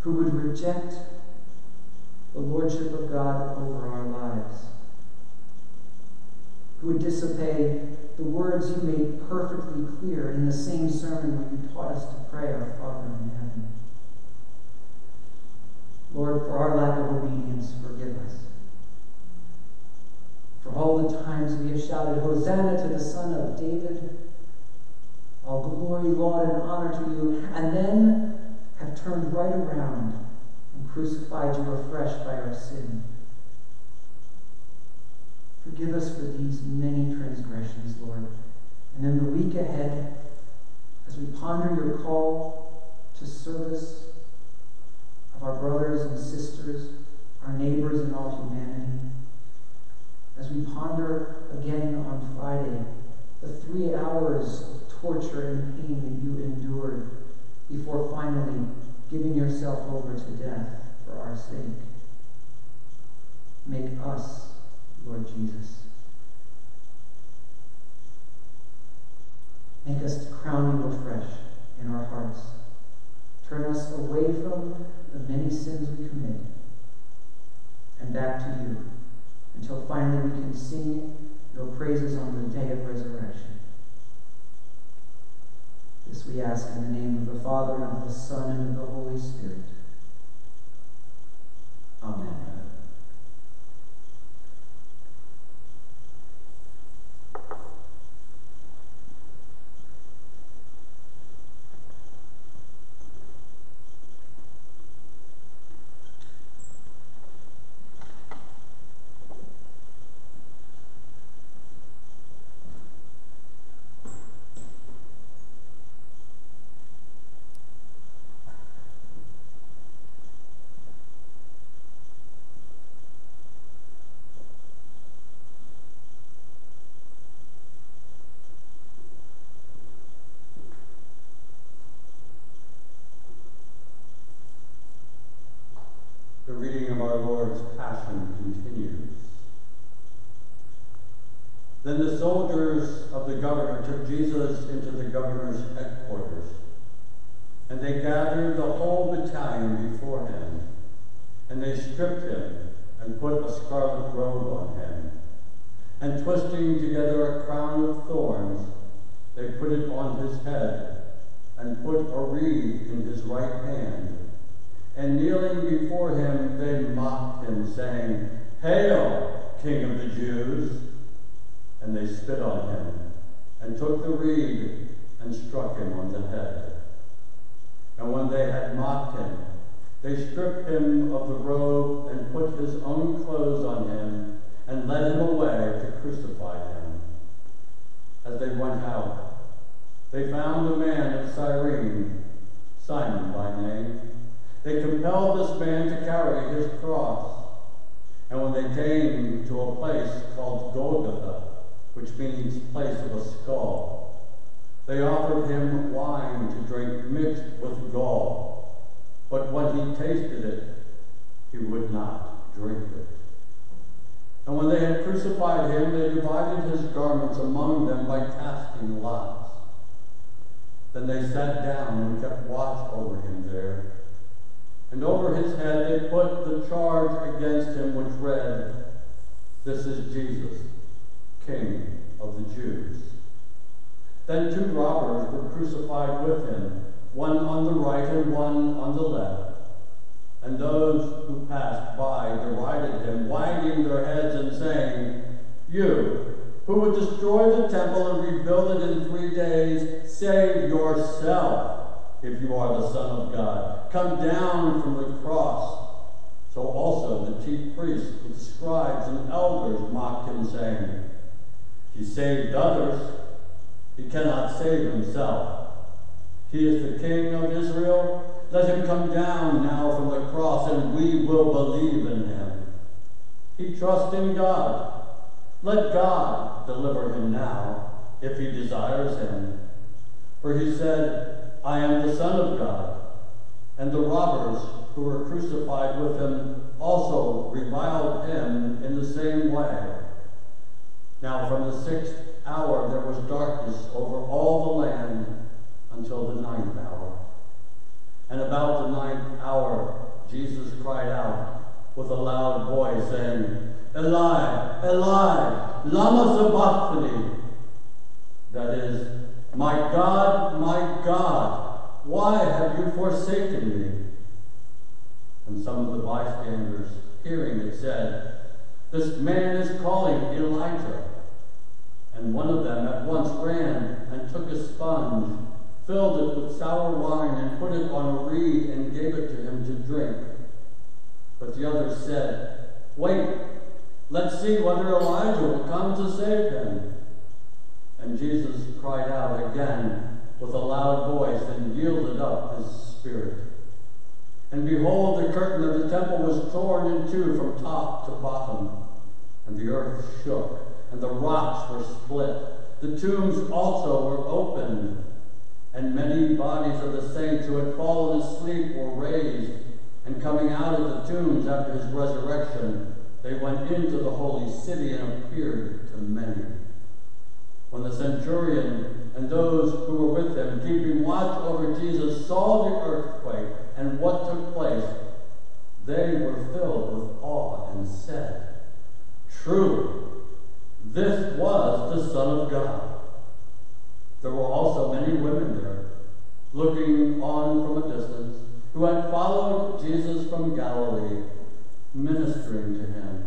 who would reject the lordship of God over our lives, would disobey the words you made perfectly clear in the same sermon when you taught us to pray, Our Father in heaven. Lord, for our lack of obedience, forgive us. For all the times we have shouted, Hosanna to the Son of David, all glory, laud, and honor to you, and then have turned right around and crucified you afresh by our sin. Forgive us for these many transgressions, Lord. And in the week ahead, as we ponder your call to service of our brothers and sisters, our neighbors, and all humanity, as we ponder again on Friday the three hours of torture and pain that you endured before finally giving yourself over to death for our sake, make us Lord Jesus. Make us to crown you afresh in our hearts. Turn us away from the many sins we commit and back to you until finally we can sing your praises on the day of resurrection. This we ask in the name of the Father, and of the Son, and of the Holy Spirit. Amen. of our Lord's passion continues. Then the soldiers of the governor took Jesus into the governor's headquarters, and they gathered the whole battalion before him, and they stripped him and put a scarlet robe on him, and twisting together a crown of thorns, they put it on his head, and put a reed in his right hand. And kneeling before him, they mocked him, saying, Hail, King of the Jews! And they spit on him, and took the reed, and struck him on the head. And when they had mocked him, they stripped him of the robe, and put his own clothes on him, and led him away to crucify him. As they went out, they found a man of Cyrene, Simon by name. They compelled this man to carry his cross. And when they came to a place called Golgotha, which means place of a skull, they offered him wine to drink mixed with gall. But when he tasted it, he would not drink it. And when they had crucified him, they divided his garments among them by casting lots. Then they sat down and kept watch over him there. And over his head they put the charge against him which read, This is Jesus, King of the Jews. Then two robbers were crucified with him, one on the right and one on the left. And those who passed by derided him, wagging their heads and saying, You, who would destroy the temple and rebuild it in three days, save yourself if you are the Son of God. Come down from the cross. So also the chief priests the scribes and elders mocked him, saying, He saved others, he cannot save himself. He is the King of Israel. Let him come down now from the cross, and we will believe in him. He trusts in God. Let God deliver him now, if he desires him. For he said, I am the Son of God. And the robbers who were crucified with him also reviled him in the same way. Now from the sixth hour there was darkness over all the land until the ninth hour. And about the ninth hour, Jesus cried out with a loud voice, saying, Eli, Eli, lama sabachthani. That is, my God, my God, why have you forsaken me? And some of the bystanders, hearing it, said, This man is calling Elijah. And one of them at once ran and took a sponge, filled it with sour wine, and put it on a reed and gave it to him to drink. But the others said, Wait, let's see whether Elijah will come to save him. And Jesus cried out again with a loud voice and yielded up his spirit. And behold, the curtain of the temple was torn in two from top to bottom, and the earth shook, and the rocks were split. The tombs also were opened, and many bodies of the saints who had fallen asleep were raised. And coming out of the tombs after his resurrection, they went into the holy city and appeared to many. When the centurion and those who were with him, keeping watch over Jesus, saw the earthquake and what took place, they were filled with awe and said, Truly, this was the Son of God. There were also many women there, looking on from a distance, who had followed Jesus from Galilee, ministering to him.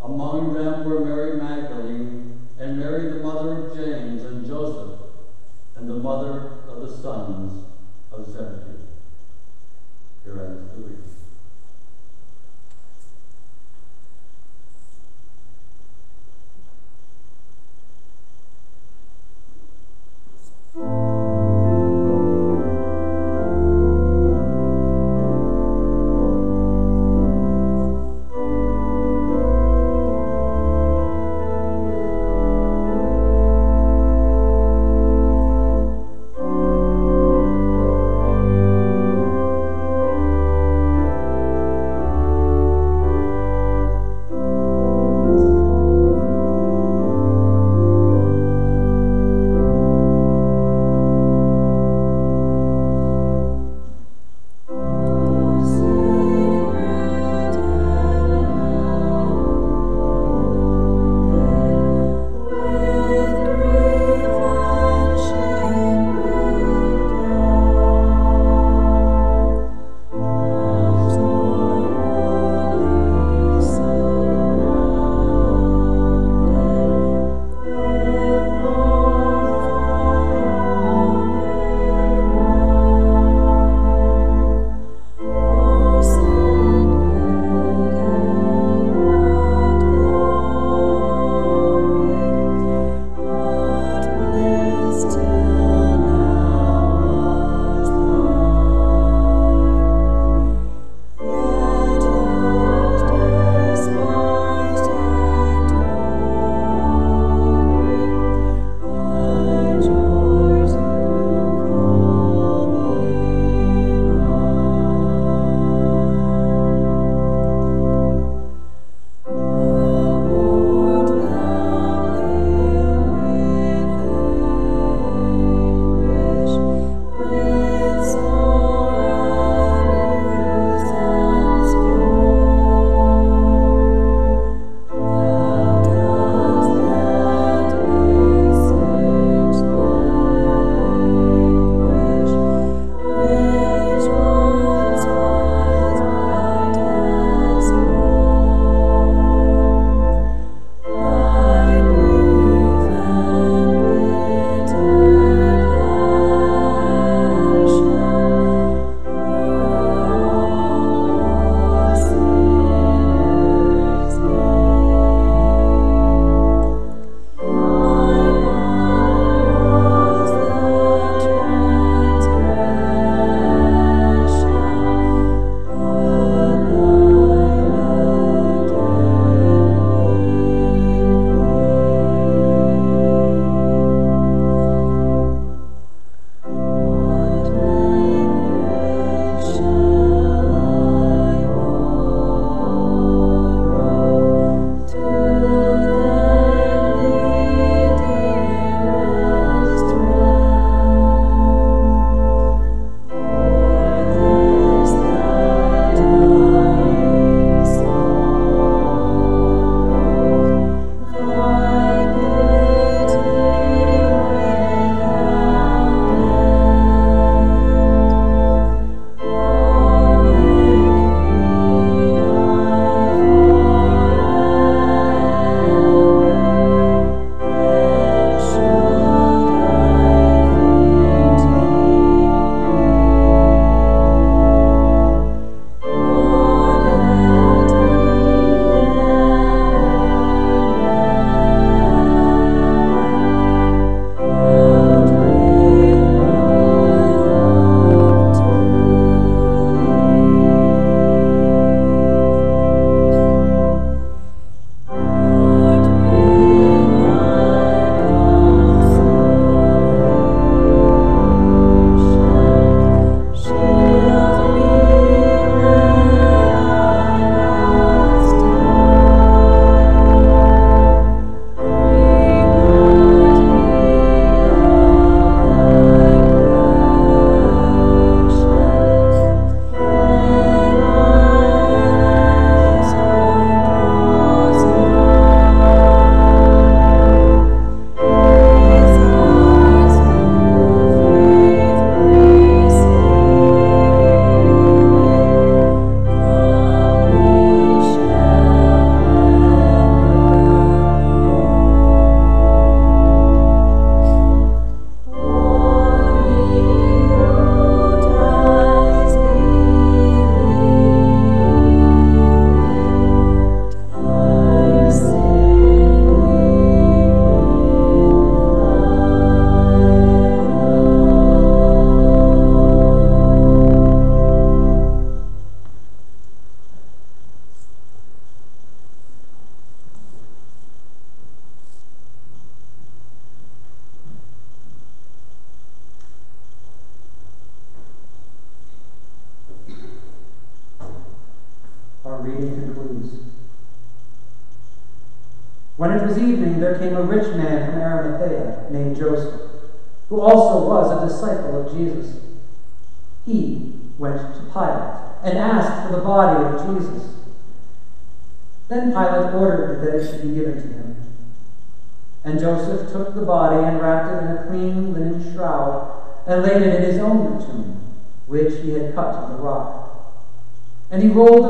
Among them were Mary Magdalene and Mary, the mother of James and Joseph, and the mother of the sons of Zebedee. Here ends the reading.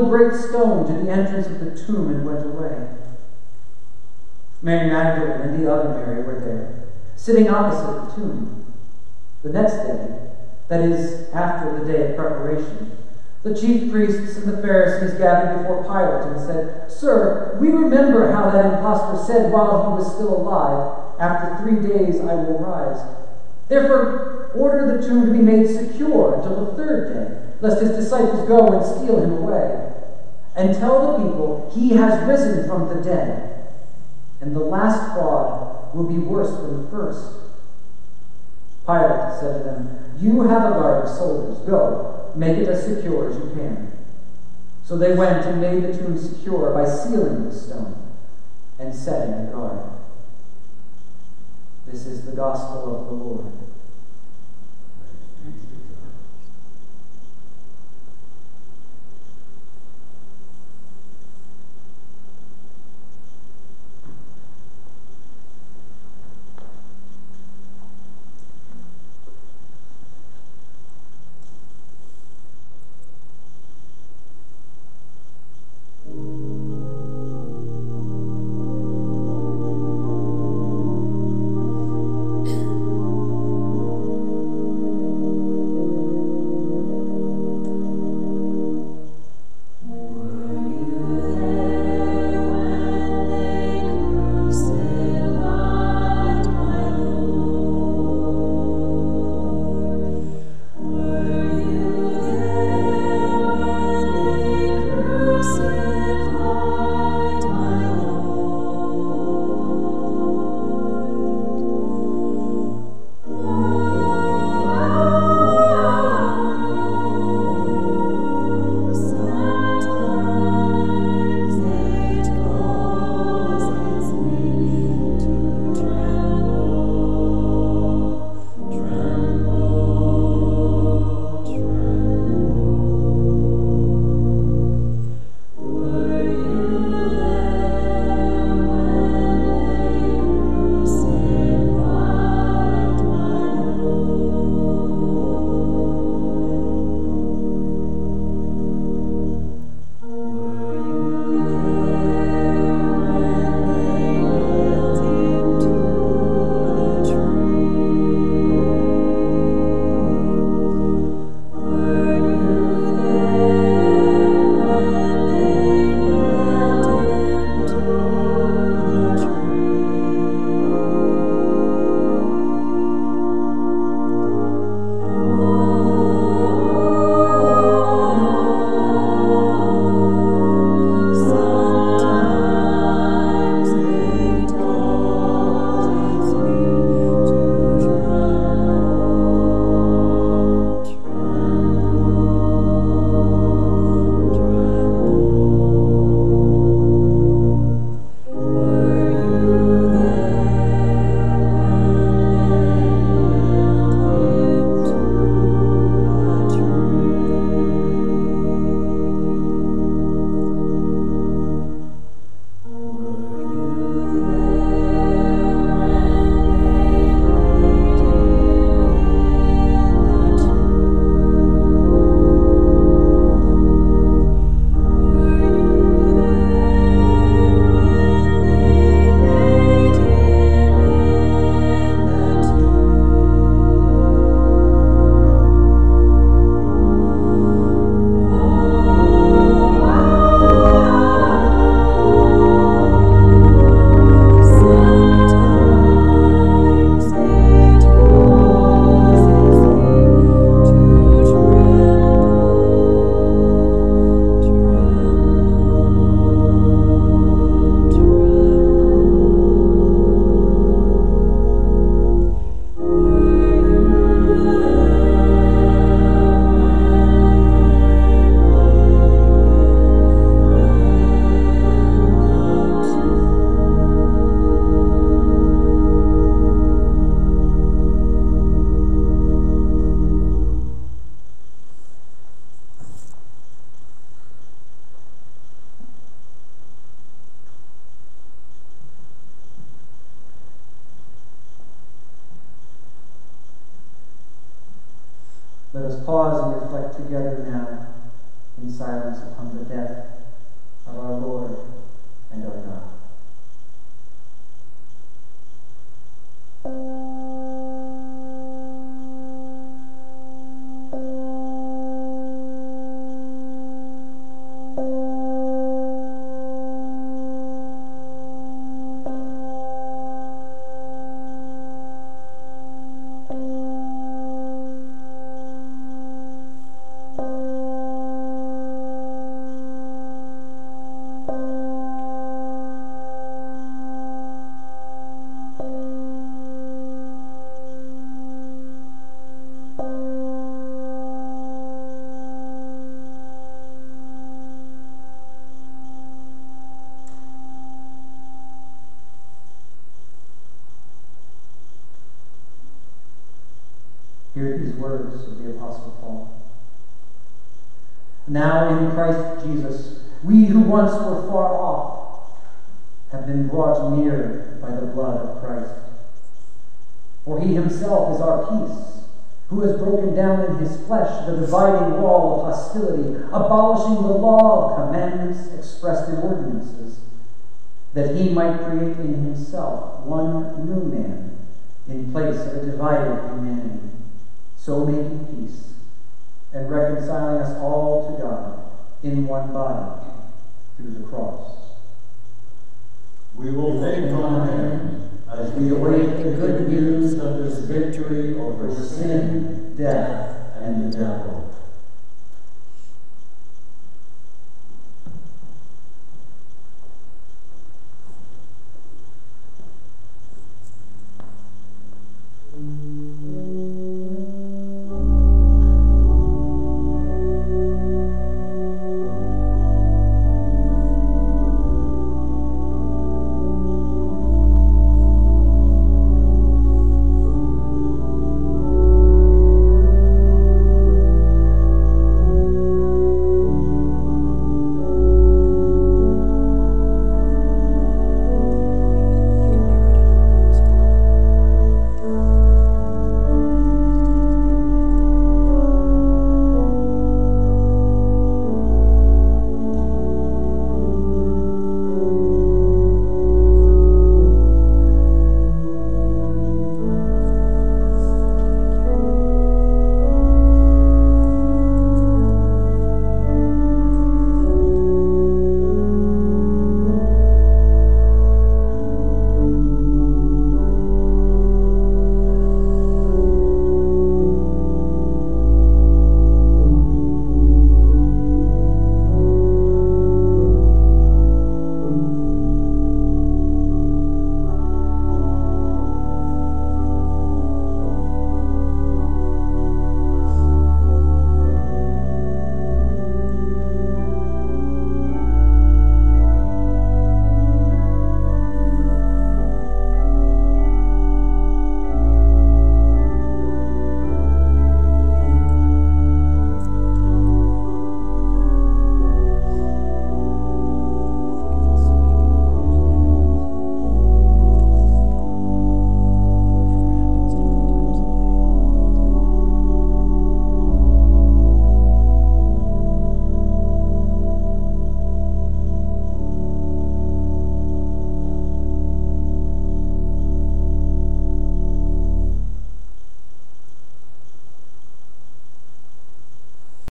He rolled a great stone to the entrance of the tomb and went away. Mary Magdalene and the other Mary were there, sitting opposite the tomb. The next day, that is, after the day of preparation, the chief priests and the Pharisees gathered before Pilate and said, Sir, we remember how that impostor said while he was still alive, After three days I will rise. Therefore, order the tomb to be made secure until the third day, lest his disciples go and steal him away. And tell the people, He has risen from the dead and the last fraud will be worse than the first. Pilate said to them, You have a guard of soldiers. Go, make it as secure as you can. So they went and made the tomb secure by sealing the stone and setting a guard. This is the gospel of the Lord. Words of the Apostle Paul. Now in Christ Jesus, we who once were far off have been brought near by the blood of Christ. For he himself is our peace, who has broken down in his flesh the dividing wall of hostility, abolishing the law of commandments expressed in ordinances, that he might create in himself one new man in place of a divided humanity so making peace and reconciling us all to God in one body through the cross. We will think on him as we await the good news of his victory over sin, death, and the devil.